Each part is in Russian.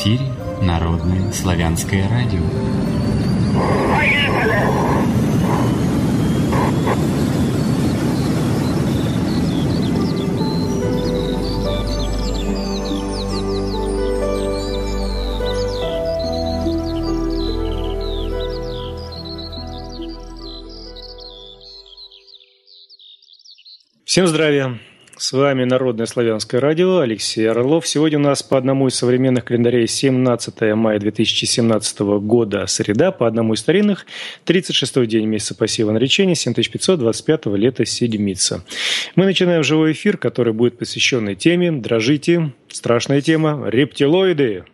эфире Народное славянское радио. Всем здравия! С вами Народное славянское радио, Алексей Орлов. Сегодня у нас по одному из современных календарей 17 мая 2017 года, среда, по одному из старинных, 36-й день месяца пассива наречения, 7525 лета седмица. Мы начинаем живой эфир, который будет посвященный теме «Дрожите», страшная тема «Рептилоиды»,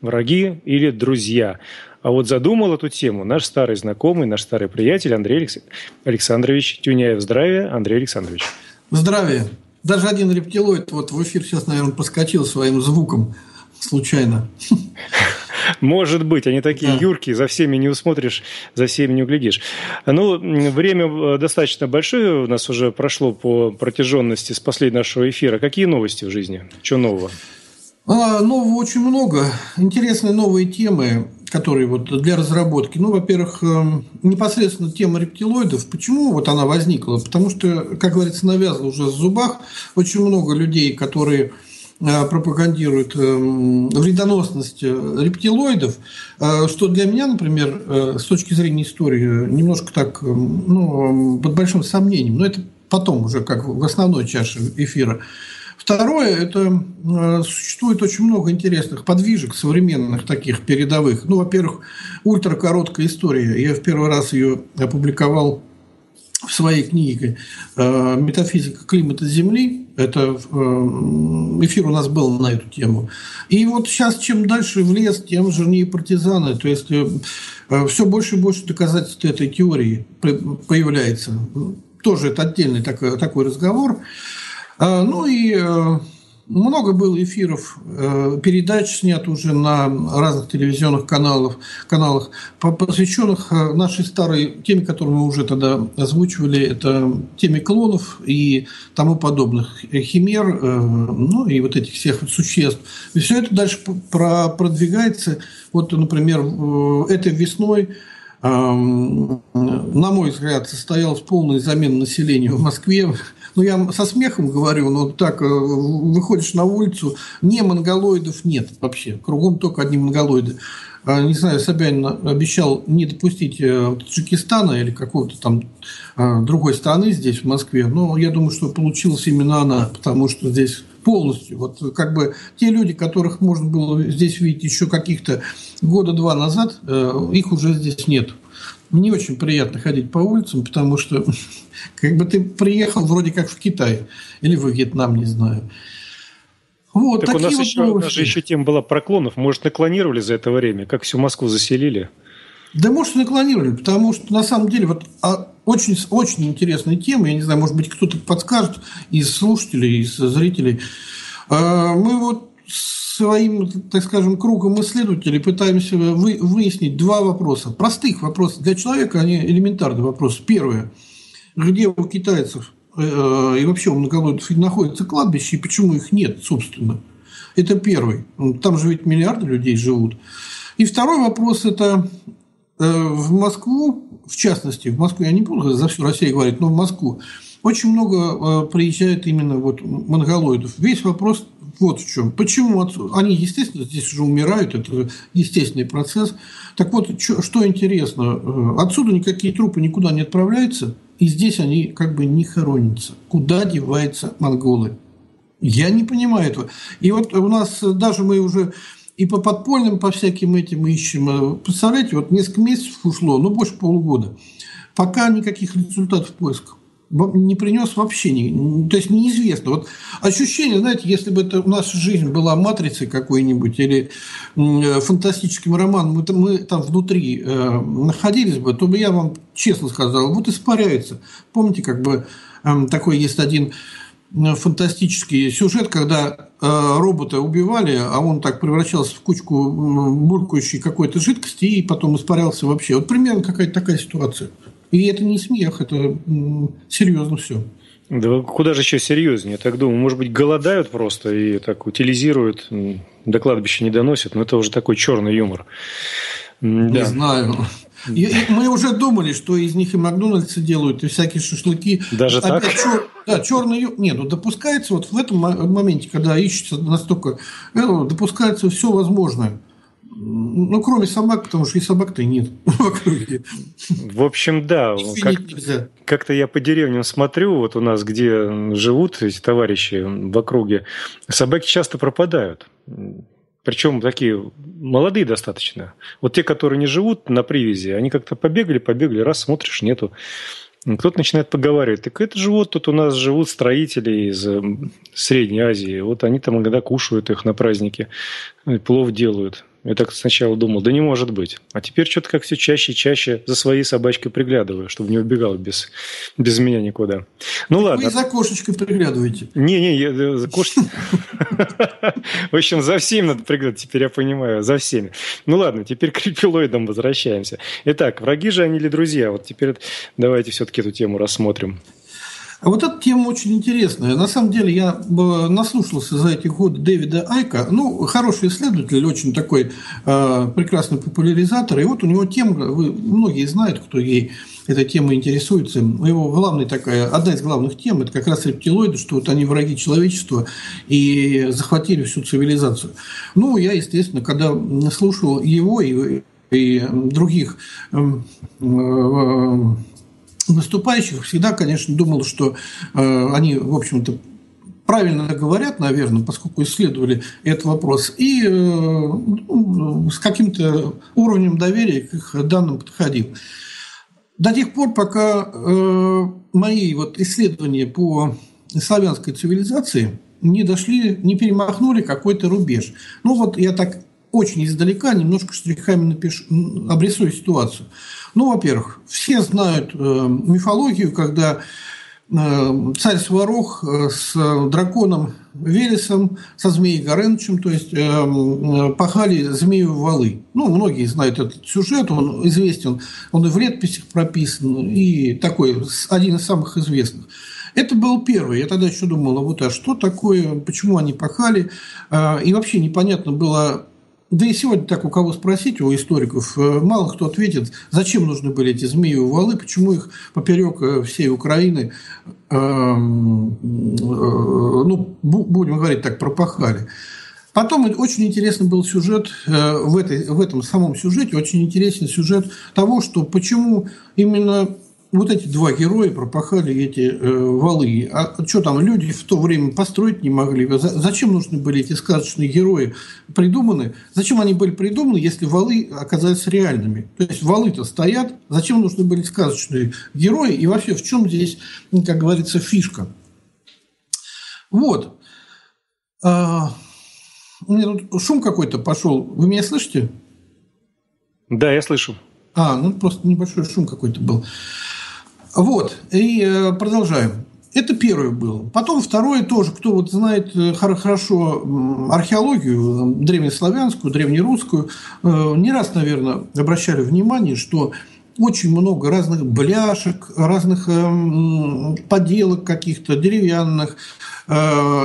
враги или друзья. А вот задумал эту тему наш старый знакомый, наш старый приятель Андрей Александрович Тюняев. Здравия, Андрей Александрович. Здравия. Даже один рептилоид вот в эфир сейчас, наверное, проскочил своим звуком случайно. Может быть, они такие да. юркие, за всеми не усмотришь, за всеми не углядишь. Ну, время э, достаточно большое у нас уже прошло по протяженности с последнего нашего эфира. Какие новости в жизни? Что нового? Нового очень много. Интересные новые темы которые вот для разработки. Ну, во-первых, эм, непосредственно тема рептилоидов. Почему вот она возникла? Потому что, как говорится, навязла уже в зубах очень много людей, которые э, пропагандируют эм, вредоносность э, рептилоидов, э, что для меня, например, с точки зрения истории, немножко так, эм, ну, под большим сомнением, но это потом уже как в основной чаше эфира. Второе, это э, существует очень много интересных подвижек современных таких передовых. Ну, во-первых, ультракороткая история. Я в первый раз ее опубликовал в своей книге э, «Метафизика климата Земли». Это э, эфир у нас был на эту тему. И вот сейчас, чем дальше в лес, тем жирнее партизаны. То есть, все больше и больше доказательств этой теории появляется. Тоже это отдельный такой, такой разговор. А, ну и э, много было эфиров, э, передач снят уже на разных телевизионных каналах, каналах посвященных э, нашей старой теме, которую мы уже тогда озвучивали, это теме клонов и тому подобных, химер, ну и вот этих всех существ. И все это дальше продвигается. Вот, например, этой весной на мой взгляд, состоялась полная замена населения в Москве ну, я со смехом говорю, но так, э, выходишь на улицу, не монголоидов нет вообще. Кругом только одни монголоиды. А, не знаю, Собянин обещал не допустить э, Таджикистана или какого-то там э, другой страны здесь, в Москве. Но я думаю, что получилась именно она, потому что здесь полностью. Вот как бы те люди, которых можно было здесь видеть еще каких-то года два назад, их уже здесь нет не очень приятно ходить по улицам, потому что как бы ты приехал вроде как в Китай или в Вьетнам, не знаю. Вот, так у нас, вот еще, у нас же еще тема была про клонов. Может, наклонировали за это время, как всю Москву заселили? Да, может, наклонировали, потому что на самом деле вот а, очень, очень интересная тема. Я не знаю, может быть, кто-то подскажет из слушателей, из зрителей. А, мы вот своим, так скажем, кругом исследователей пытаемся вы, выяснить два вопроса. Простых вопросов. Для человека они элементарный вопрос. Первое. Где у китайцев э, и вообще у многолодцев находится кладбище, и почему их нет, собственно? Это первый. Там же ведь миллиарды людей живут. И второй вопрос – это э, в Москву, в частности, в Москву, я не буду за всю Россию говорить, но в Москву, очень много э, приезжает именно вот монголоидов. Весь вопрос вот в чем. Почему они, естественно, здесь уже умирают, это естественный процесс. Так вот, что интересно, э, отсюда никакие трупы никуда не отправляются, и здесь они как бы не хоронятся. Куда деваются монголы? Я не понимаю этого. И вот у нас даже мы уже и по подпольным, по всяким этим ищем. Э, представляете, вот несколько месяцев ушло, ну, больше полугода. Пока никаких результатов поиска не принес вообще, не, то есть неизвестно. Вот ощущение, знаете, если бы это у нас жизнь была матрицей какой-нибудь или э, фантастическим романом, мы, мы там внутри э, находились бы, то бы я вам честно сказал, вот испаряется. Помните, как бы э, такой есть один э, фантастический сюжет, когда э, робота убивали, а он так превращался в кучку буркающей какой-то жидкости и потом испарялся вообще. Вот примерно какая-то такая ситуация. И это не смех, это серьезно все. Да куда же еще серьезнее, я так думаю. Может быть, голодают просто и так утилизируют, до кладбища не доносят, но это уже такой черный юмор. Не да. знаю. И, и мы уже думали, что из них и Макдональдсы делают, и всякие шашлыки. Даже Опять так? Чер, да, черный... Нет, ну допускается вот в этом моменте, когда ищется настолько... Э, допускается все возможное. Ну, кроме собак, потому что и собак-то нет в округе. В общем, да. Как, как-то я по деревням смотрю, вот у нас, где живут эти товарищи в округе, собаки часто пропадают. Причем такие молодые достаточно. Вот те, которые не живут на привязи, они как-то побегали, побегали, раз смотришь, нету. Кто-то начинает поговаривать, так это же вот тут у нас живут строители из Средней Азии, вот они там иногда кушают их на празднике, плов делают. Я так сначала думал, да не может быть. А теперь что-то как все чаще и чаще за своей собачкой приглядываю, чтобы не убегал без, без меня никуда. Ну ладно. Вы за кошечкой приглядываете. Не-не, я за кошечкой. В общем, за всеми надо приглядывать, теперь я понимаю, за всеми. Ну ладно, теперь к рептилоидам возвращаемся. Итак, враги же они или друзья? Вот теперь давайте все-таки эту тему рассмотрим. А вот эта тема очень интересная. На самом деле я наслушался за эти годы Дэвида Айка. Ну, хороший исследователь, очень такой э, прекрасный популяризатор. И вот у него тема, вы многие знают, кто ей этой темой интересуется. Его главная такая, одна из главных тем – это как раз рептилоиды, что вот они враги человечества и захватили всю цивилизацию. Ну, я, естественно, когда слушал его и, и других э, э, выступающих всегда, конечно, думал, что э, они, в общем-то, правильно говорят, наверное, поскольку исследовали этот вопрос, и э, ну, с каким-то уровнем доверия к их данным подходил. До тех пор, пока э, мои вот исследования по славянской цивилизации не дошли, не перемахнули какой-то рубеж. Ну вот я так очень издалека немножко штрихами напишу, обрисую ситуацию. Ну, во-первых, все знают э, мифологию, когда э, царь Сварог э, с драконом Велесом, со змеей Горенычем, то есть э, э, пахали змею валы. Ну, многие знают этот сюжет, он известен, он и в летописях прописан, и такой, один из самых известных. Это был первый. Я тогда еще думал, а вот а что такое, почему они пахали. И вообще непонятно было, да и сегодня так у кого спросить, у историков, э, мало кто ответит, зачем нужны были эти змеи валы, почему их поперек э, всей Украины, эм, э, ну, будем говорить так, пропахали. Потом очень интересный был сюжет в, этой, в этом самом сюжете, очень интересный сюжет того, что почему именно вот эти два героя пропахали эти э, валы. А что там, люди в то время построить не могли? Зачем нужны были эти сказочные герои придуманы? Зачем они были придуманы, если валы оказались реальными? То есть валы-то стоят, зачем нужны были сказочные герои? И вообще в чем здесь, как говорится, фишка? Вот. А, у меня тут шум какой-то пошел. Вы меня слышите? Да, я слышу. А, ну просто небольшой шум какой-то был. Вот, и э, продолжаем. Это первое было. Потом второе тоже, кто вот знает э, хорошо археологию древнеславянскую, древнерусскую, э, не раз, наверное, обращали внимание, что очень много разных бляшек, разных поделок каких-то деревянных,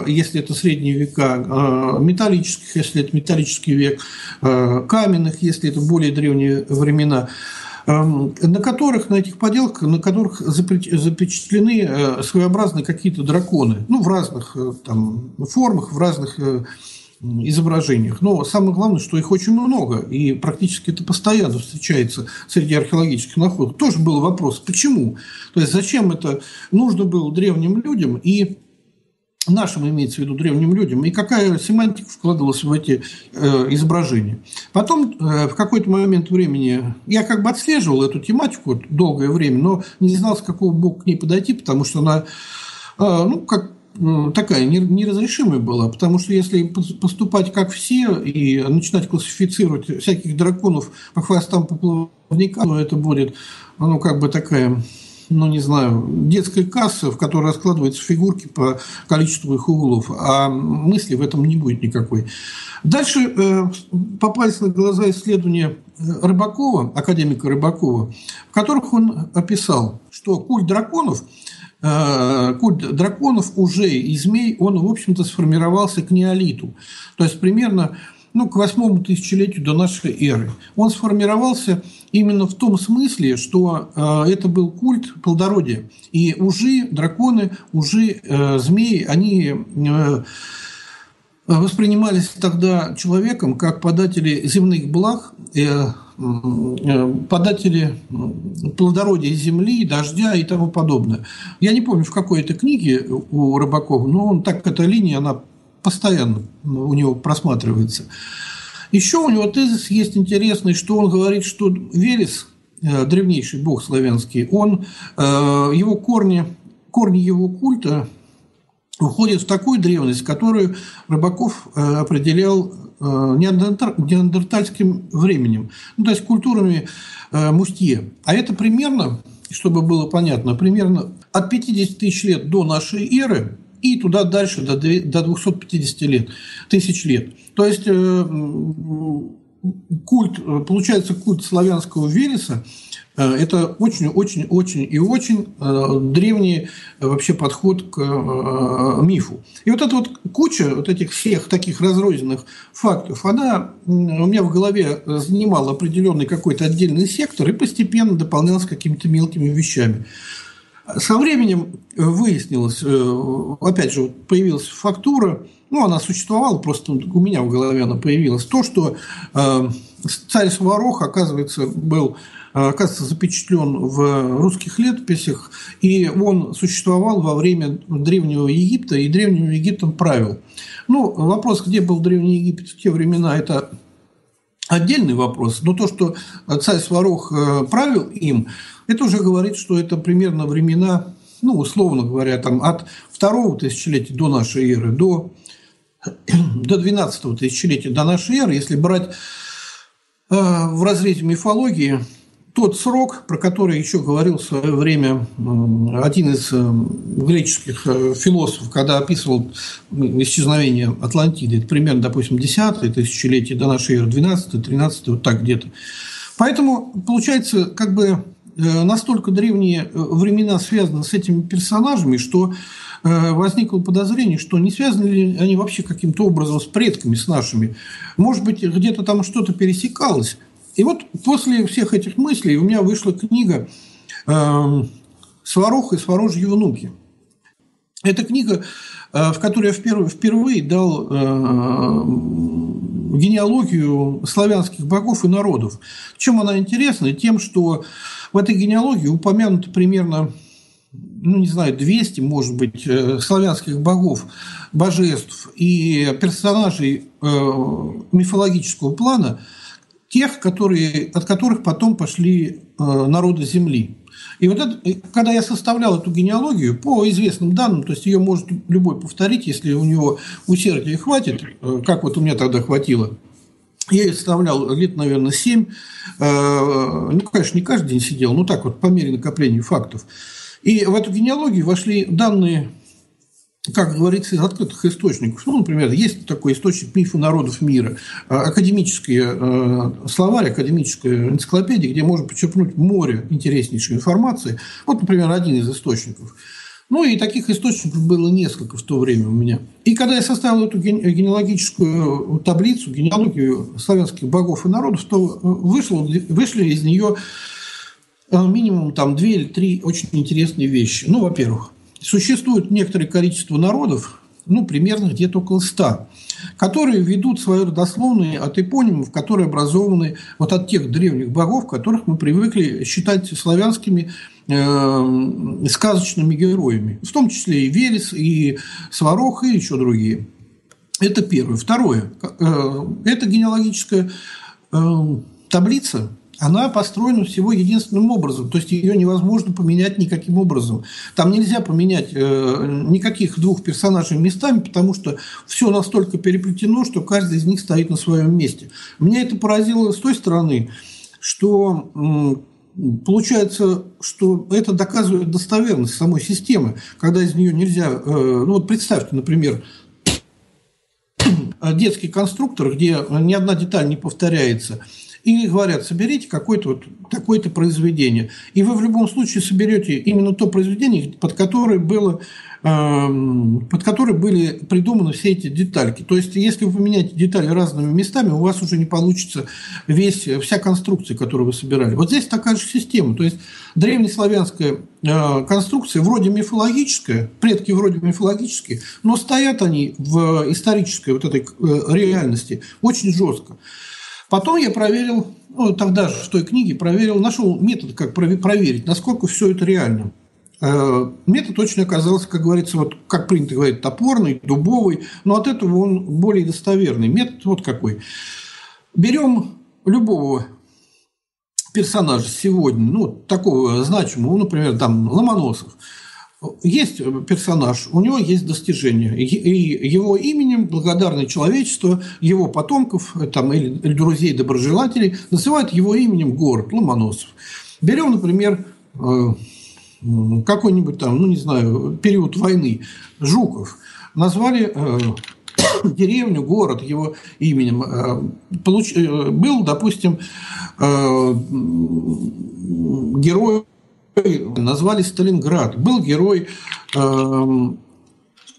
если это средние века, металлических, если это металлический век, каменных, если это более древние времена – на которых, на этих поделках, на которых запечатлены э, своеобразные какие-то драконы, ну, в разных э, там, формах, в разных э, изображениях. Но самое главное, что их очень много, и практически это постоянно встречается среди археологических находок. Тоже был вопрос, почему? То есть, зачем это нужно было древним людям, и нашим имеется в виду древним людям, и какая семантика вкладывалась в эти э, изображения. Потом э, в какой-то момент времени я как бы отслеживал эту тематику долгое время, но не знал, с какого бока к ней подойти, потому что она, э, ну, как э, такая неразрешимая была, потому что если поступать как все и начинать классифицировать всяких драконов по хвостам поплавника, ну, это будет, ну, как бы такая ну, не знаю, детская касса, в которой раскладываются фигурки по количеству их углов, а мысли в этом не будет никакой. Дальше э, попались на глаза исследования э, Рыбакова, академика Рыбакова, в которых он описал, что культ драконов культ драконов уже и змей, он, в общем-то, сформировался к неолиту. То есть, примерно ну, к восьмому тысячелетию до нашей эры. Он сформировался именно в том смысле, что э, это был культ плодородия. И ужи, драконы, ужи, э, змеи, они э, воспринимались тогда человеком как податели земных благ, э, э, податели плодородия земли, дождя и тому подобное. Я не помню, в какой это книге у Рыбакова, но он так, эта линия, она постоянно у него просматривается. Еще у него тезис есть интересный, что он говорит, что Велес, э, древнейший бог славянский, он, э, его корни, корни его культа уходят в такую древность, которую Рыбаков э, определял неандертальским временем, ну, то есть культурами Мустье. А это примерно, чтобы было понятно, примерно от 50 тысяч лет до нашей эры и туда дальше до 250 лет, тысяч лет. То есть э, культ, получается культ славянского Велеса, э, это очень-очень-очень и очень э, древний вообще подход к мифу. И вот эта вот куча вот этих всех таких разрозненных фактов, она у меня в голове занимала определенный какой-то отдельный сектор и постепенно дополнялась какими-то мелкими вещами. Со временем выяснилось, э, опять же, появилась фактура, ну, она существовала, просто у меня в голове она появилась, то, что э, царь Сварог, оказывается, был оказывается, запечатлен в русских летописях, и он существовал во время Древнего Египта, и Древним Египтом правил. Ну, вопрос, где был Древний Египет в те времена, это отдельный вопрос, но то, что царь Сварог э, правил им, это уже говорит, что это примерно времена, ну, условно говоря, там, от второго тысячелетия до нашей эры до, до 12 тысячелетия до нашей эры, если брать э, в разрезе мифологии тот срок, про который еще говорил в свое время один из э, греческих э, философов, когда описывал исчезновение Атлантиды, это примерно, допустим, 10 тысячелетие до нашей эры, 12 13 вот так где-то. Поэтому, получается, как бы Э, настолько древние времена связаны с этими персонажами, что возникло подозрение, что не связаны ли они вообще каким-то образом с предками, с нашими. Может быть, где-то там что-то пересекалось. И вот после всех этих мыслей у меня вышла книга «Сварог и Сварожьи внуки». Это книга, в которой я впервые, дал генеалогию славянских богов и народов. Чем она интересна? Тем, что в этой генеалогии упомянуто примерно ну, не знаю, 200, может быть, э, славянских богов, божеств и персонажей э, мифологического плана, тех, которые, от которых потом пошли э, народы Земли. И вот это, когда я составлял эту генеалогию, по известным данным, то есть ее может любой повторить, если у него усердия хватит, как вот у меня тогда хватило, я ее составлял лет, наверное, 7. Э, ну, конечно, не каждый день сидел, но так вот, по мере накопления фактов. И в эту генеалогию вошли данные, как говорится, из открытых источников. Ну, например, есть такой источник мифа народов мира, э, академический э, словарь, академическая энциклопедия, где можно почерпнуть море интереснейшей информации. Вот, например, один из источников – ну, и таких источников было несколько в то время у меня. И когда я составил эту генеалогическую таблицу, генеалогию славянских богов и народов, то э, вышло, вышли из нее э, минимум там две или три очень интересные вещи. Ну, во-первых, существует некоторое количество народов, ну, примерно где-то около ста, которые ведут свои родословные от эпонимов, которые образованы вот от тех древних богов, которых мы привыкли считать славянскими э, сказочными героями, в том числе и Верес, и Сварог, и еще другие. Это первое. Второе. Э, это генеалогическая э, таблица, она построена всего единственным образом, то есть ее невозможно поменять никаким образом. Там нельзя поменять э, никаких двух персонажей местами, потому что все настолько переплетено, что каждый из них стоит на своем месте. Меня это поразило с той стороны, что получается, что это доказывает достоверность самой системы, когда из нее нельзя... Э, ну вот представьте, например, детский конструктор, где ни одна деталь не повторяется – и говорят, соберите какое-то вот такое-то произведение. И вы в любом случае соберете именно то произведение, под которое было Эм, под которой были придуманы все эти детальки. То есть, если вы поменяете детали разными местами, у вас уже не получится весь, вся конструкция, которую вы собирали. Вот здесь такая же система. То есть, древнеславянская э, конструкция вроде мифологическая, предки вроде мифологические, но стоят они в исторической вот этой э, реальности очень жестко. Потом я проверил, ну, тогда же в той книге проверил, нашел метод, как проверить, насколько все это реально. Э, метод очень оказался, как говорится, вот как принято говорить, топорный, дубовый, но от этого он более достоверный. Метод вот какой. Берем любого персонажа сегодня, ну, такого значимого, например, там, Ломоносов. Есть персонаж, у него есть достижения. И его именем благодарное человечество, его потомков там, или, или друзей, доброжелателей называют его именем город Ломоносов. Берем, например, э, какой-нибудь там, ну не знаю, период войны, Жуков, назвали э, деревню, город его именем. Э, получ... Был, допустим, герой, назвали Сталинград, был герой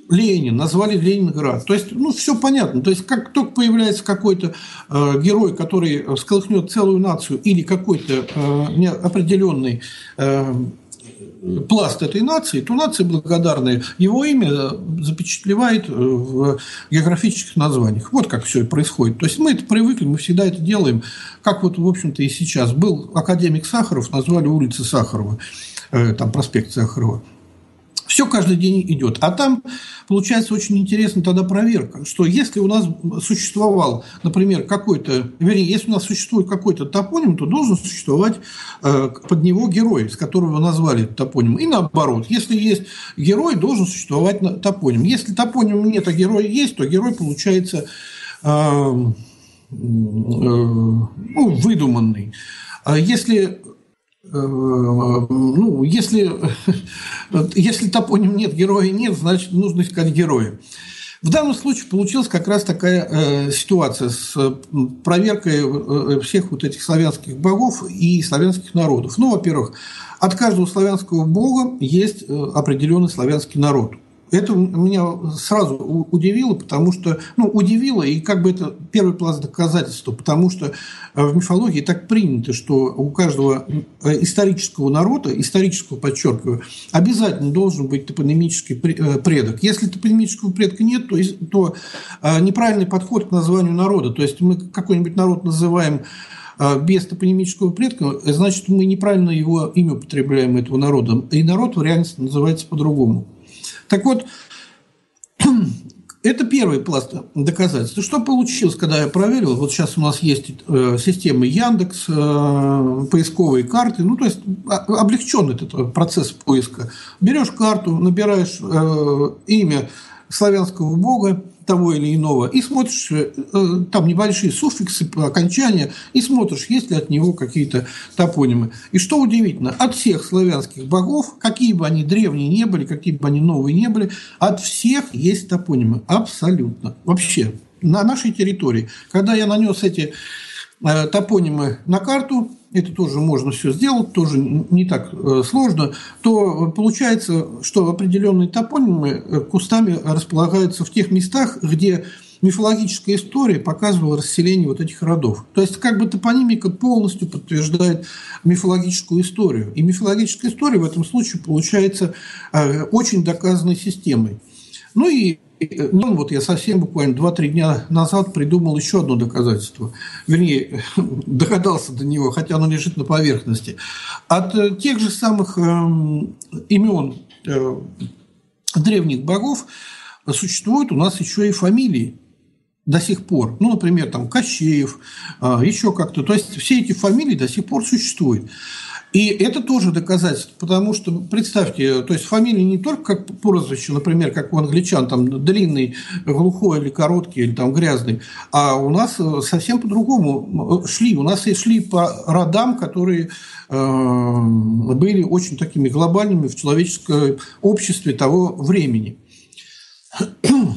Ленин, назвали Ленинград. То есть, ну, все понятно. То есть, как только появляется какой-то э, герой, который всколыхнет целую нацию или какой-то э, определенный э, пласт этой нации, то нация благодарная его имя запечатлевает в географических названиях. Вот как все происходит. То есть мы это привыкли, мы всегда это делаем, как вот, в общем-то, и сейчас. Был академик Сахаров, назвали улицы Сахарова, э, там проспект Сахарова. Все каждый день идет. А там получается очень интересно тогда проверка, что если у нас существовал, например, какой-то, вернее, если у нас существует какой-то топоним, то должен существовать э, под него герой, с которого назвали топоним. И наоборот, если есть герой, должен существовать топоним. Если топоним нет, а герой есть, то герой получается э, э, ну, выдуманный. А если ну, если, если топоним нет, героя нет, значит, нужно искать героя. В данном случае получилась как раз такая э, ситуация с проверкой э, всех вот этих славянских богов и славянских народов. Ну, во-первых, от каждого славянского бога есть определенный славянский народ – это меня сразу удивило, потому что, ну, удивило, и как бы это первый пласт доказательства, потому что э, в мифологии так принято, что у каждого э, исторического народа, исторического, подчеркиваю, обязательно должен быть топонимический э, предок. Если топонимического предка нет, то, то неправильный подход к названию народа, то есть мы какой-нибудь народ называем без топонимического предка, значит, мы неправильно его имя употребляем, этого народа, и народ в реальности называется по-другому. Так вот, это первый пласт доказательств. Что получилось, когда я проверил? Вот сейчас у нас есть э, системы Яндекс, э, поисковые карты, ну, то есть а, облегчен этот процесс поиска. Берешь карту, набираешь э, имя славянского бога, того или иного, и смотришь, э, там небольшие суффиксы, окончания, и смотришь, есть ли от него какие-то топонимы. И что удивительно, от всех славянских богов, какие бы они древние не были, какие бы они новые не были, от всех есть топонимы. Абсолютно. Вообще. На нашей территории. Когда я нанес эти э, топонимы на карту, это тоже можно все сделать, тоже не так э, сложно, то получается, что определенные топонимы э, кустами располагаются в тех местах, где мифологическая история показывала расселение вот этих родов. То есть как бы топонимика полностью подтверждает мифологическую историю. И мифологическая история в этом случае получается э, очень доказанной системой. Ну и ну, вот я совсем буквально 2-3 дня назад придумал еще одно доказательство. Вернее, догадался до него, хотя оно лежит на поверхности. От э, тех же самых эм, имен э, древних богов существуют у нас еще и фамилии до сих пор. Ну, например, там Кощеев, э, еще как-то. То есть все эти фамилии до сих пор существуют. И это тоже доказательство, потому что, представьте, то есть фамилия не только как прозвище, например, как у англичан, там длинный, глухой или короткий, или там грязный, а у нас э, совсем по-другому шли. У нас и шли по родам, которые э, были очень такими глобальными в человеческом обществе того времени.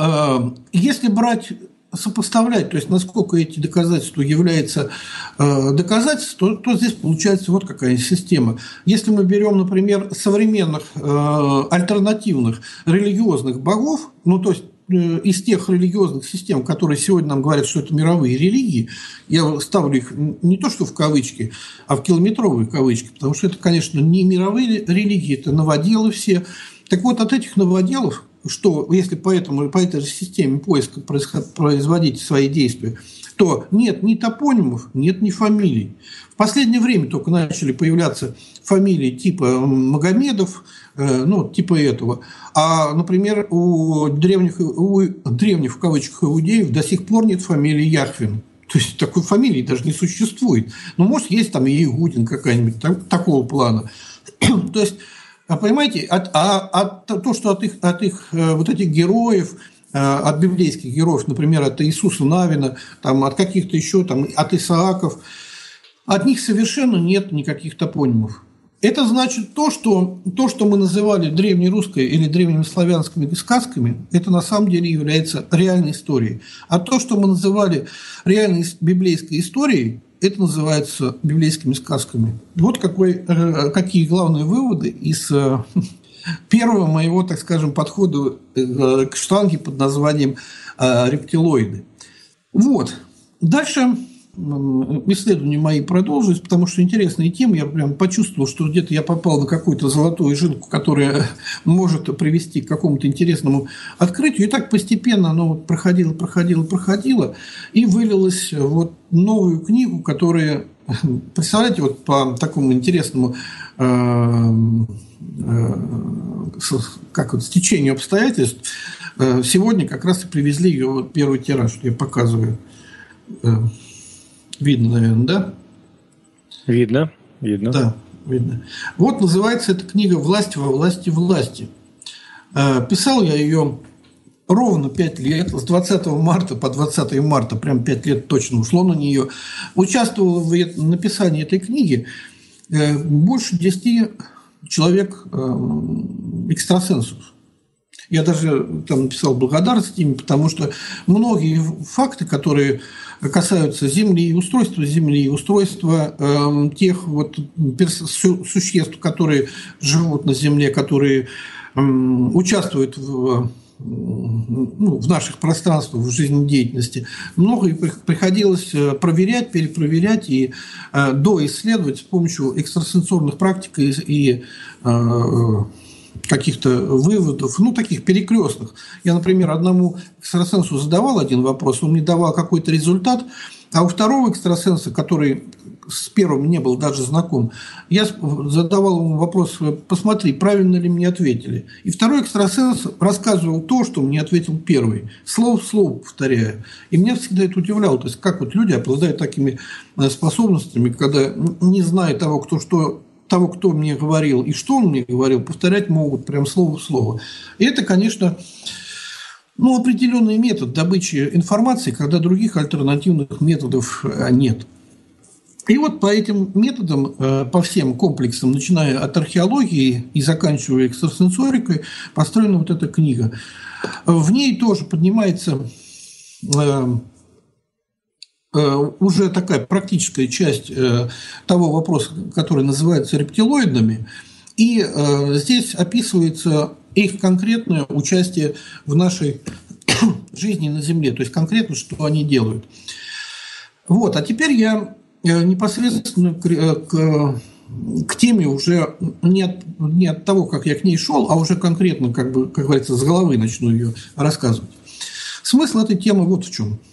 Э, если брать сопоставлять, то есть насколько эти доказательства являются э, доказательством, то, то здесь получается вот какая система. Если мы берем, например, современных э, альтернативных религиозных богов, ну то есть э, из тех религиозных систем, которые сегодня нам говорят, что это мировые религии, я ставлю их не то что в кавычки, а в километровые кавычки, потому что это, конечно, не мировые религии, это новоделы все. Так вот, от этих новоделов что если по, этому, по этой же системе поиска производить свои действия, то нет ни топонимов, нет ни фамилий. В последнее время только начали появляться фамилии типа Магомедов, э, ну, типа этого. А, например, у древних, у древних в кавычках иудеев до сих пор нет фамилии Яхвин. То есть такой фамилии даже не существует. Ну, может, есть там и Игудин какая-нибудь так, такого плана. То есть а понимаете, от, а, от, то, что от их, от их э, вот этих героев, э, от библейских героев, например, от Иисуса Навина, там, от каких-то еще, там, от Исааков, от них совершенно нет никаких топонимов. Это значит то, что то, что мы называли древнерусской или древними славянскими сказками, это на самом деле является реальной историей. А то, что мы называли реальной библейской историей, это называется библейскими сказками. Вот какой, э, какие главные выводы из э, первого моего, так скажем, подхода э, к штанге под названием рептилоиды. Вот. Дальше исследования мои продолжились, потому что интересная тема. Я прям почувствовал, что где-то я попал на какую-то золотую жилку, которая может привести к какому-то интересному открытию. И так постепенно оно вот проходило, проходило, проходило, и вылилось вот новую книгу, которая, представляете, вот по такому интересному э, э, как вот, стечению обстоятельств, э, сегодня как раз и привезли ее вот первый тираж, что я показываю. Видно, наверное, да? Видно, видно. Да, видно. Вот называется эта книга «Власть во власти власти». Э, писал я ее ровно 5 лет, с 20 марта по 20 марта, прям 5 лет точно ушло на нее. Участвовал в написании этой книги э, больше 10 человек э, экстрасенсов. Я даже там написал благодарность им, потому что многие факты, которые касаются Земли, устройства Земли, устройства э, тех вот существ, которые живут на Земле, которые э, участвуют в ну, в наших пространствах, в жизнедеятельности, много приходилось э, проверять, перепроверять и э, доисследовать с помощью экстрасенсорных практик и, и э, каких-то выводов, ну, таких перекрестных. Я, например, одному экстрасенсу задавал один вопрос, он мне давал какой-то результат, а у второго экстрасенса, который с первым не был даже знаком, я задавал ему вопрос, посмотри, правильно ли мне ответили. И второй экстрасенс рассказывал то, что мне ответил первый, слово в слово повторяя. И меня всегда это удивляло, то есть как вот люди обладают такими э, способностями, когда не зная того, кто что того, кто мне говорил и что он мне говорил, повторять могут прям слово в слово. И это, конечно, ну, определенный метод добычи информации, когда других альтернативных методов э, нет. И вот по этим методам, э, по всем комплексам, начиная от археологии и заканчивая экстрасенсорикой, построена вот эта книга. В ней тоже поднимается э, уже такая практическая часть э, того вопроса, который называется рептилоидами. И э, здесь описывается их конкретное участие в нашей жизни на Земле, то есть конкретно, что они делают. Вот, а теперь я непосредственно к, к, к теме уже не от, не от того, как я к ней шел, а уже конкретно, как, бы, как говорится, с головы начну ее рассказывать. Смысл этой темы вот в чем –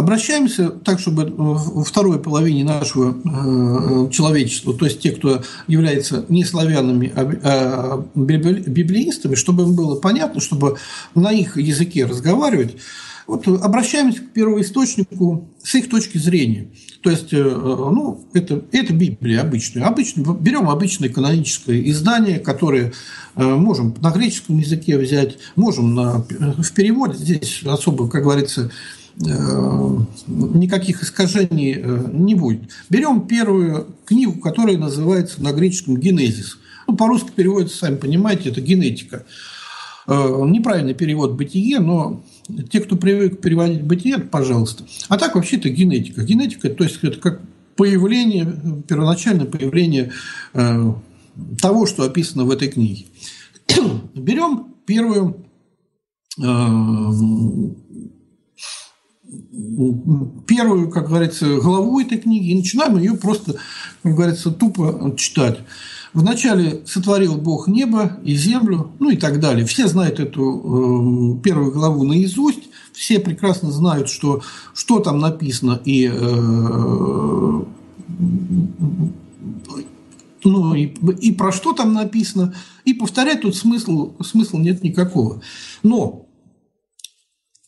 Обращаемся так, чтобы во второй половине нашего э, человечества, то есть те, кто является не славянами, а, а библеистами, чтобы им было понятно, чтобы на их языке разговаривать, вот обращаемся к первоисточнику с их точки зрения. То есть, э, ну, это, это Библия обычная. Обычно, берем обычное каноническое издание, которое э, можем на греческом языке взять, можем на, в переводе. Здесь особо, как говорится, Э, никаких искажений э, не будет. Берем первую книгу, которая называется на греческом «Генезис». Ну, по-русски переводится, сами понимаете, это генетика. неправильный перевод «бытие», но те, кто привык переводить «бытие», пожалуйста. А так вообще это генетика. Генетика, то есть это как появление, первоначальное появление того, что описано в этой книге. Берем первую первую, как говорится, главу этой книги и начинаем ее просто, как говорится, тупо читать. Вначале сотворил Бог небо и землю, ну и так далее. Все знают эту э, первую главу наизусть, все прекрасно знают, что, что там написано и, э, ну, и, и про что там написано, и повторять тут смысл, смысла нет никакого. Но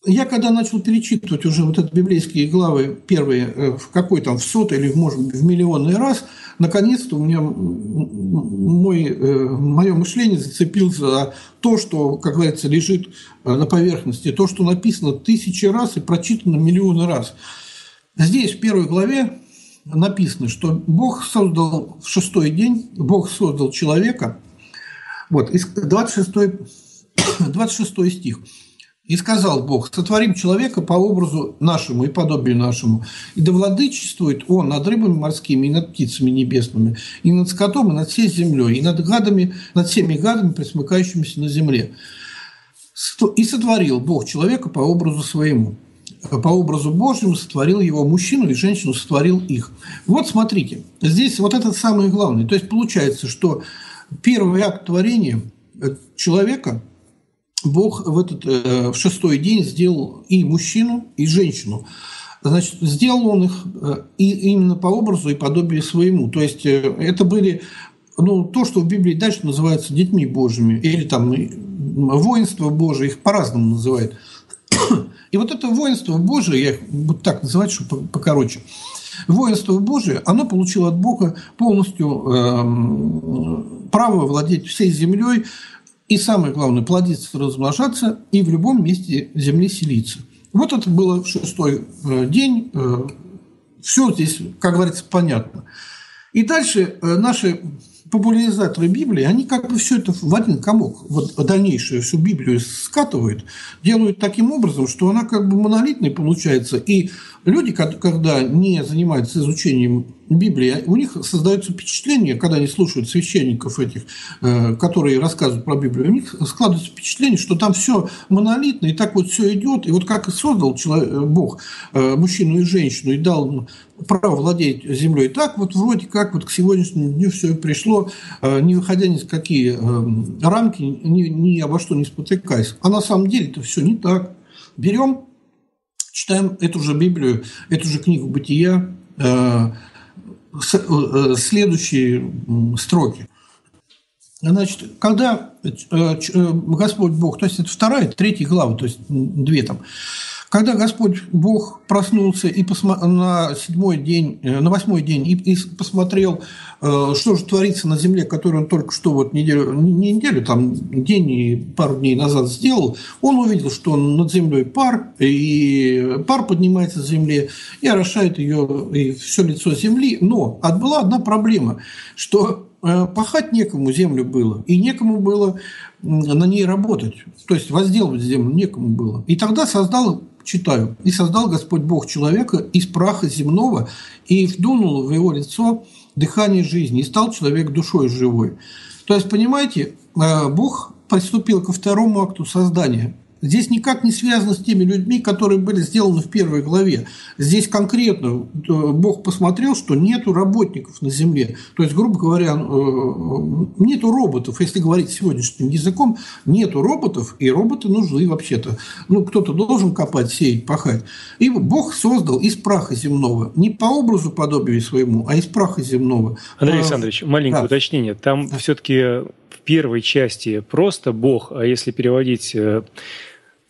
я когда начал перечитывать уже вот эти библейские главы первые э, в какой там, в сотый или, может в миллионный раз, наконец-то у меня мой, э, мое мышление зацепилось за то, что, как говорится, лежит э, на поверхности, то, что написано тысячи раз и прочитано миллионы раз. Здесь, в первой главе, написано, что Бог создал в шестой день, Бог создал человека. Вот, 26, 26 стих – и сказал Бог, сотворим человека по образу нашему и подобию нашему. И да владычествует он над рыбами морскими и над птицами небесными, и над скотом, и над всей землей, и над гадами, над всеми гадами, присмыкающимися на земле. И сотворил Бог человека по образу своему. По образу Божьему сотворил его мужчину и женщину сотворил их. Вот смотрите, здесь вот это самое главное. То есть получается, что первый акт творения человека – Бог в этот э, в шестой день сделал и мужчину, и женщину. Значит, сделал он их э, и именно по образу и подобию своему. То есть э, это были ну, то, что в Библии дальше называется детьми Божьими, или там воинство Божие, их по-разному называют. И вот это воинство Божие, я их буду так называть, чтобы покороче, воинство Божие, оно получило от Бога полностью э, право владеть всей землей, и самое главное, плодиться, размножаться и в любом месте земли селиться. Вот это было шестой э, день. Э, Все здесь, как говорится, понятно. И дальше э, наши популяризаторы Библии, они как бы все это в один комок, вот дальнейшую всю Библию скатывают, делают таким образом, что она как бы монолитной получается. И люди, когда не занимаются изучением Библии, у них создается впечатление, когда они слушают священников этих, э, которые рассказывают про Библию, у них складывается впечатление, что там все монолитно, и так вот все идет. И вот как создал человек, э, Бог э, мужчину и женщину и дал право владеть землей, так вот вроде как вот к сегодняшнему дню все пришло, не выходя ни с какие рамки, ни, ни обо что не спотыкаясь. А на самом деле это все не так. Берем, читаем эту же Библию, эту же книгу «Бытия», следующие строки. Значит, когда э, э, Господь Бог, то есть это вторая, третья глава, то есть две там, когда Господь Бог проснулся и посмо... на седьмой день, э, на восьмой день и, и посмотрел, э, что же творится на земле, которую он только что вот неделю, не неделю, там день и пару дней назад сделал, он увидел, что над землей пар, и пар поднимается с земли и орошает ее и все лицо земли. Но была одна проблема, что э, пахать некому землю было, и некому было на ней работать. То есть возделывать землю некому было. И тогда создал читаю, «И создал Господь Бог человека из праха земного, и вдунул в его лицо дыхание жизни, и стал человек душой живой». То есть, понимаете, э, Бог приступил ко второму акту создания – здесь никак не связано с теми людьми, которые были сделаны в первой главе. Здесь конкретно э, Бог посмотрел, что нету работников на земле. То есть, грубо говоря, э, нету роботов. Если говорить сегодняшним языком, нету роботов, и роботы нужны вообще-то. Ну, кто-то должен копать, сеять, пахать. И Бог создал из праха земного. Не по образу подобию своему, а из праха земного. Андрей а, Александрович, маленькое да. уточнение. Там да. все-таки в первой части просто Бог, а если переводить э,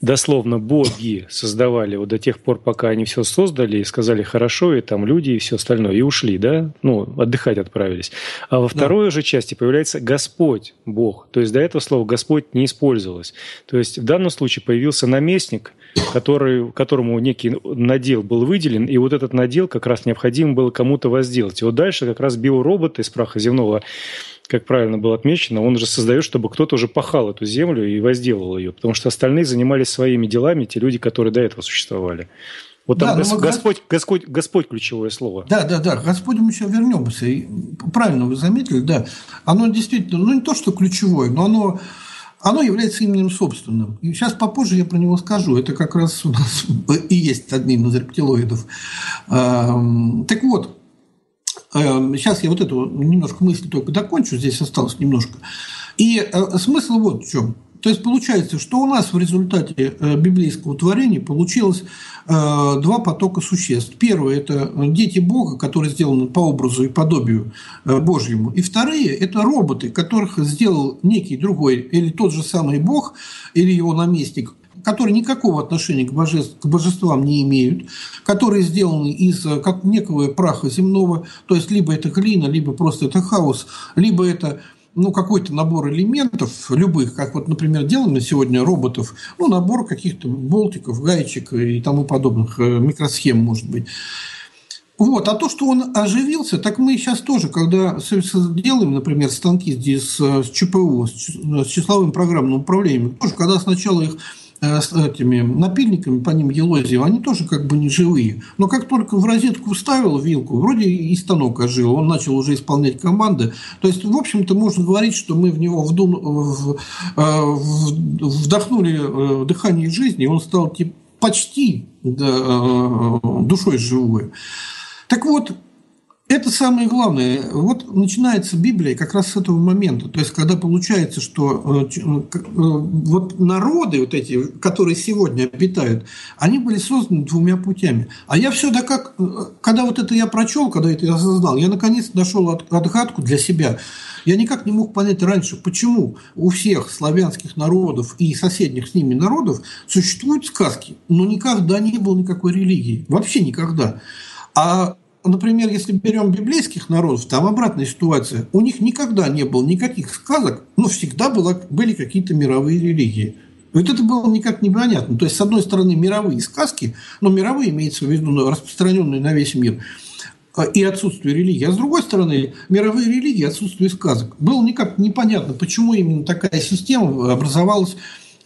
дословно боги создавали вот до тех пор, пока они все создали и сказали хорошо, и там люди и все остальное, и ушли, да, ну, отдыхать отправились. А во второй да. же части появляется Господь, Бог. То есть до этого слова Господь не использовалось. То есть в данном случае появился наместник, который, которому некий надел был выделен, и вот этот надел как раз необходимо было кому-то возделать. И вот дальше как раз биороботы из праха земного как правильно было отмечено, он же создает, чтобы кто-то уже пахал эту землю и возделывал ее, потому что остальные занимались своими делами, те люди, которые до этого существовали. Вот там да, Гос- Господь, Господь, Господь ключевое слово. Да, да, да. Господь мы еще вернемся. И правильно вы заметили, да. Оно действительно, ну не то, что ключевое, но оно, оно является именем собственным. И сейчас попозже я про него скажу. Это как раз у нас и есть одним из рептилоидов. Так вот, сейчас я вот эту немножко мысль только докончу, здесь осталось немножко. И э, смысл вот в чем. То есть получается, что у нас в результате э, библейского творения получилось э, два потока существ. Первое – это дети Бога, которые сделаны по образу и подобию Божьему. И вторые – это роботы, которых сделал некий другой или тот же самый Бог, или его наместник, которые никакого отношения к, божеств, к божествам не имеют, которые сделаны из как некого праха земного, то есть либо это глина, либо просто это хаос, либо это ну, какой-то набор элементов любых, как вот, например, делаем на сегодня роботов, ну, набор каких-то болтиков, гаечек и тому подобных э, микросхем, может быть. Вот. А то, что он оживился, так мы сейчас тоже, когда делаем, например, станки здесь с ЧПУ, с числовым программным управлением, тоже, когда сначала их Э, этими напильниками, по ним елозил, они тоже как бы не живые. Но как только в розетку вставил вилку, вроде и станок ожил, он начал уже исполнять команды. То есть, в общем-то, можно говорить, что мы в него вдун, в, э, в, вдохнули э, дыхание жизни, и он стал типа, почти да, душой живой. Так вот, это самое главное. Вот начинается Библия как раз с этого момента. То есть, когда получается, что э, э, э, вот народы вот эти, которые сегодня обитают, они были созданы двумя путями. А я все да как, когда вот это я прочел, когда это я осознал, я наконец нашел отгадку для себя. Я никак не мог понять раньше, почему у всех славянских народов и соседних с ними народов существуют сказки, но никогда не было никакой религии. Вообще никогда. А например, если берем библейских народов, там обратная ситуация. У них никогда не было никаких сказок, но всегда было, были какие-то мировые религии. Вот это было никак непонятно. То есть, с одной стороны, мировые сказки, но мировые имеется в виду распространенные на весь мир, а, и отсутствие религии. А с другой стороны, мировые религии, отсутствие сказок. Было никак непонятно, почему именно такая система образовалась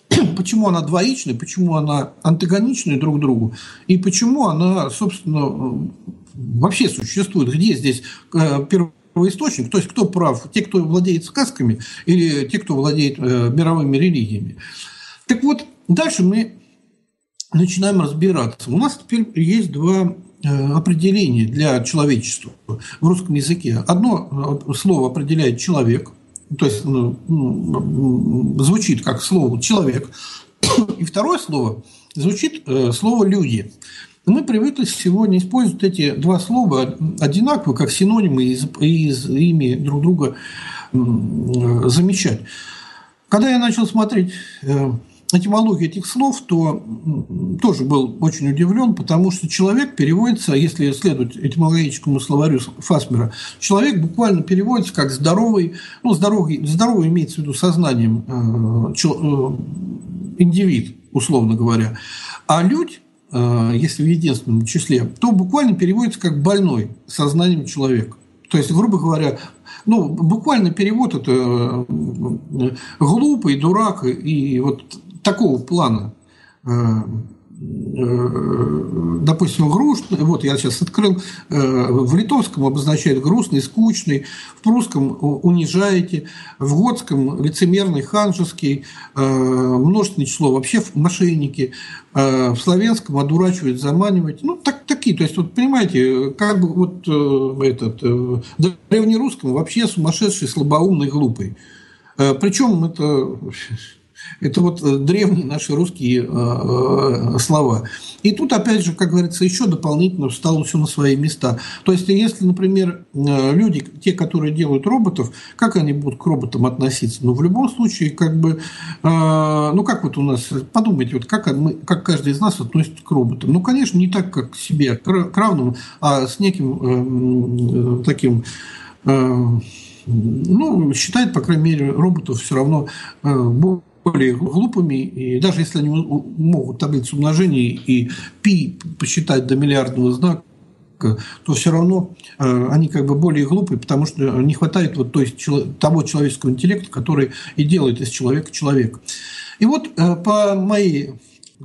почему она двоичная, почему она антагоничная друг другу, и почему она, собственно, вообще существует? Где здесь э, первоисточник? То есть, кто прав? Те, кто владеет сказками или те, кто владеет э, мировыми религиями? Так вот, дальше мы начинаем разбираться. У нас теперь есть два э, определения для человечества в русском языке. Одно слово определяет человек, то есть ну звучит как слово человек, и второе слово звучит слово люди. Мы привыкли сегодня использовать эти два слова одинаково, как синонимы, и ими друг друга замечать. Когда я начал смотреть э, этимологию этих слов, то тоже был очень удивлен, потому что человек переводится, если следовать этимологическому словарю Фасмера, человек буквально переводится как здоровый, ну, здоровый, здоровый имеется в виду сознанием э, э, индивид, условно говоря. А людь если в единственном числе, то буквально переводится как больной сознанием человека. То есть, грубо говоря, ну, буквально перевод это э, глупый, дурак и вот такого плана э, Э, допустим, грустный, вот я сейчас открыл, э, в литовском обозначает грустный, скучный, в прусском унижаете, в готском лицемерный, ханжеский, э, множественное число вообще мошенники, в славянском одурачивать, заманивать, ну, так, такие, то есть, вот, понимаете, как бы вот этот, древнерусском вообще сумасшедший, слабоумный, глупый. Причем это это вот э, древние наши русские э, э, слова. И тут, опять же, как говорится, еще дополнительно встало все на свои места. То есть, если, например, люди, те, которые делают роботов, как они будут к роботам относиться? Ну, в любом случае, как бы, ну, как вот у нас, подумайте, вот как, мы, как каждый из нас относится к роботам. Ну, конечно, не так, как к себе, к равному, а с неким таким ну, считает, по крайней мере, роботов все равно более глупыми, и даже если они могут таблицу умножений и пи посчитать до миллиардного знака, то все равно э, они как бы более глупые, потому что не хватает вот той, того человеческого интеллекта, который и делает из человека человека. И вот э, по моей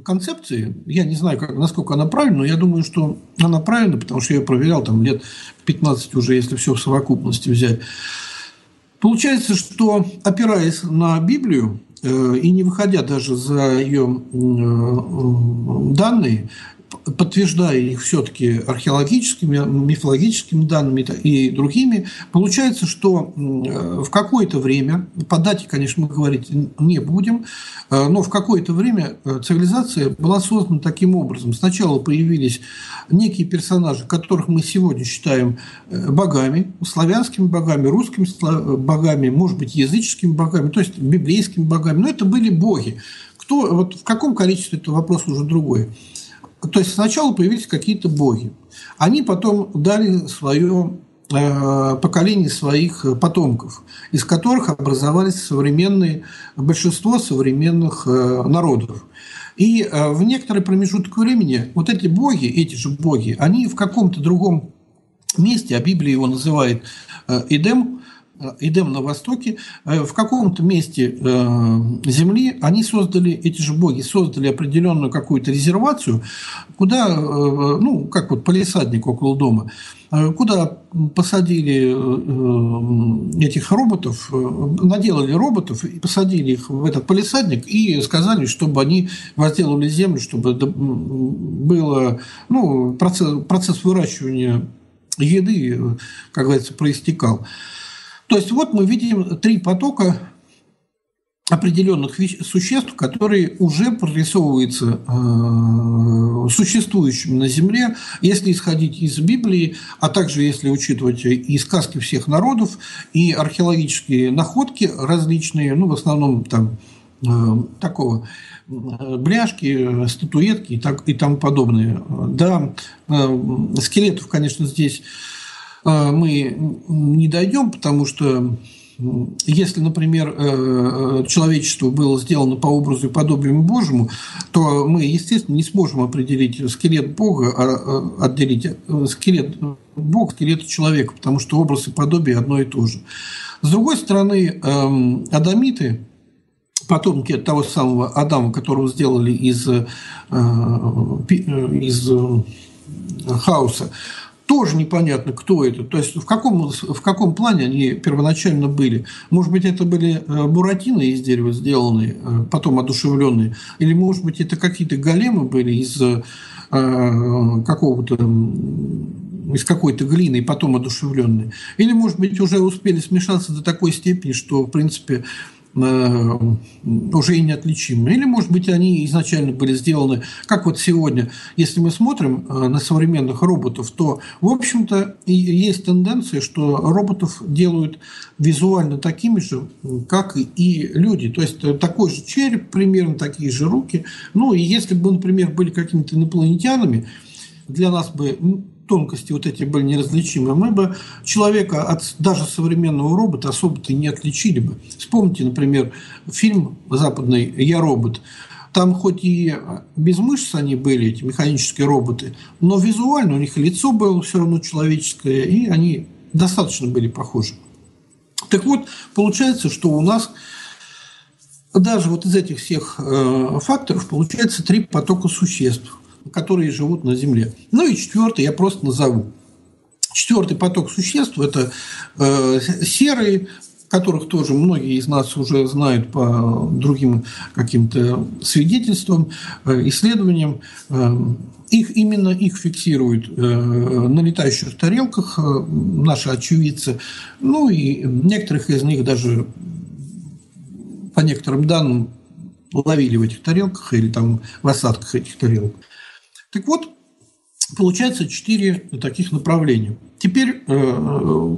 концепции, я не знаю, как, насколько она правильна, но я думаю, что она правильна, потому что я ее проверял там лет 15 уже, если все в совокупности взять. Получается, что опираясь на Библию, и не выходя даже за ее данные, подтверждая их все-таки археологическими, мифологическими данными и другими, получается, что в какое-то время, по дате, конечно, мы говорить не будем, э, но в какое-то время э, цивилизация была создана таким образом. Сначала появились некие персонажи, которых мы сегодня считаем э, богами, славянскими богами, русскими богами, может быть, языческими богами, то есть библейскими богами, но это были боги. Кто, вот в каком количестве это вопрос уже другой. То есть сначала появились какие-то боги. Они потом дали свое э, поколение своих потомков, из которых образовались современные, большинство современных э, народов. И э, в некоторый промежуток времени вот эти боги, эти же боги, они в каком-то другом месте, а Библия его называет Эдем, Эдем на востоке, э, в каком-то месте э, Земли они создали, эти же боги создали определенную какую-то резервацию, куда, э, ну, как вот полисадник около дома, куда посадили этих роботов, наделали роботов и посадили их в этот полисадник и сказали, чтобы они возделывали землю, чтобы было, ну, процесс, процесс выращивания еды, как говорится, проистекал. То есть вот мы видим три потока определенных существ, которые уже прорисовываются э, существующими на Земле, если исходить из Библии, а также если учитывать и сказки всех народов, и археологические находки различные, ну, в основном там э, такого э, бляшки, статуэтки и, так, и тому подобное. Да, скелетов, конечно, здесь мы не дойдем, потому что если, например, э, э, человечество было сделано по образу и подобию Божьему, то мы, естественно, не сможем определить скелет Бога, а, отделить э, скелет Бога, скелет человека, потому что образ и подобие одно и то же. С другой стороны, эм, адамиты, потомки того самого Адама, которого сделали из, из хаоса, тоже непонятно, кто это. То есть в каком, в каком плане они первоначально были. Может быть, это были э, буратино из дерева сделанные, э, потом одушевленные. Или, может быть, это какие-то големы были из э, какого-то из какой-то глины, потом одушевленные. Или, может быть, уже успели смешаться до такой степени, что, в принципе, уже и неотличимы. Или, может быть, они изначально были сделаны, как вот сегодня, если мы смотрим э, на современных роботов, то, в общем-то, есть тенденция, что роботов делают визуально такими же, как и люди. То есть, э, такой же череп, примерно такие же руки. Ну, и если бы, например, были какими-то инопланетянами, для нас бы тонкости вот эти были неразличимы, мы бы человека от даже современного робота особо-то не отличили бы. Вспомните, например, фильм западный «Я робот». Там хоть и без мышц они были, эти механические роботы, но визуально у них лицо было все равно человеческое, и они достаточно были похожи. Так вот, получается, что у нас даже вот из этих всех э, факторов получается три потока существ которые живут на Земле. Ну и четвертый я просто назову. Четвертый поток существ – это э, серые, которых тоже многие из нас уже знают по другим каким-то свидетельствам, э, исследованиям. Э, их, именно их фиксируют э, на летающих тарелках наши очевидцы. Ну и некоторых из них даже по некоторым данным ловили в этих тарелках или там в осадках этих тарелок. Так вот, получается четыре таких направления. Теперь, э,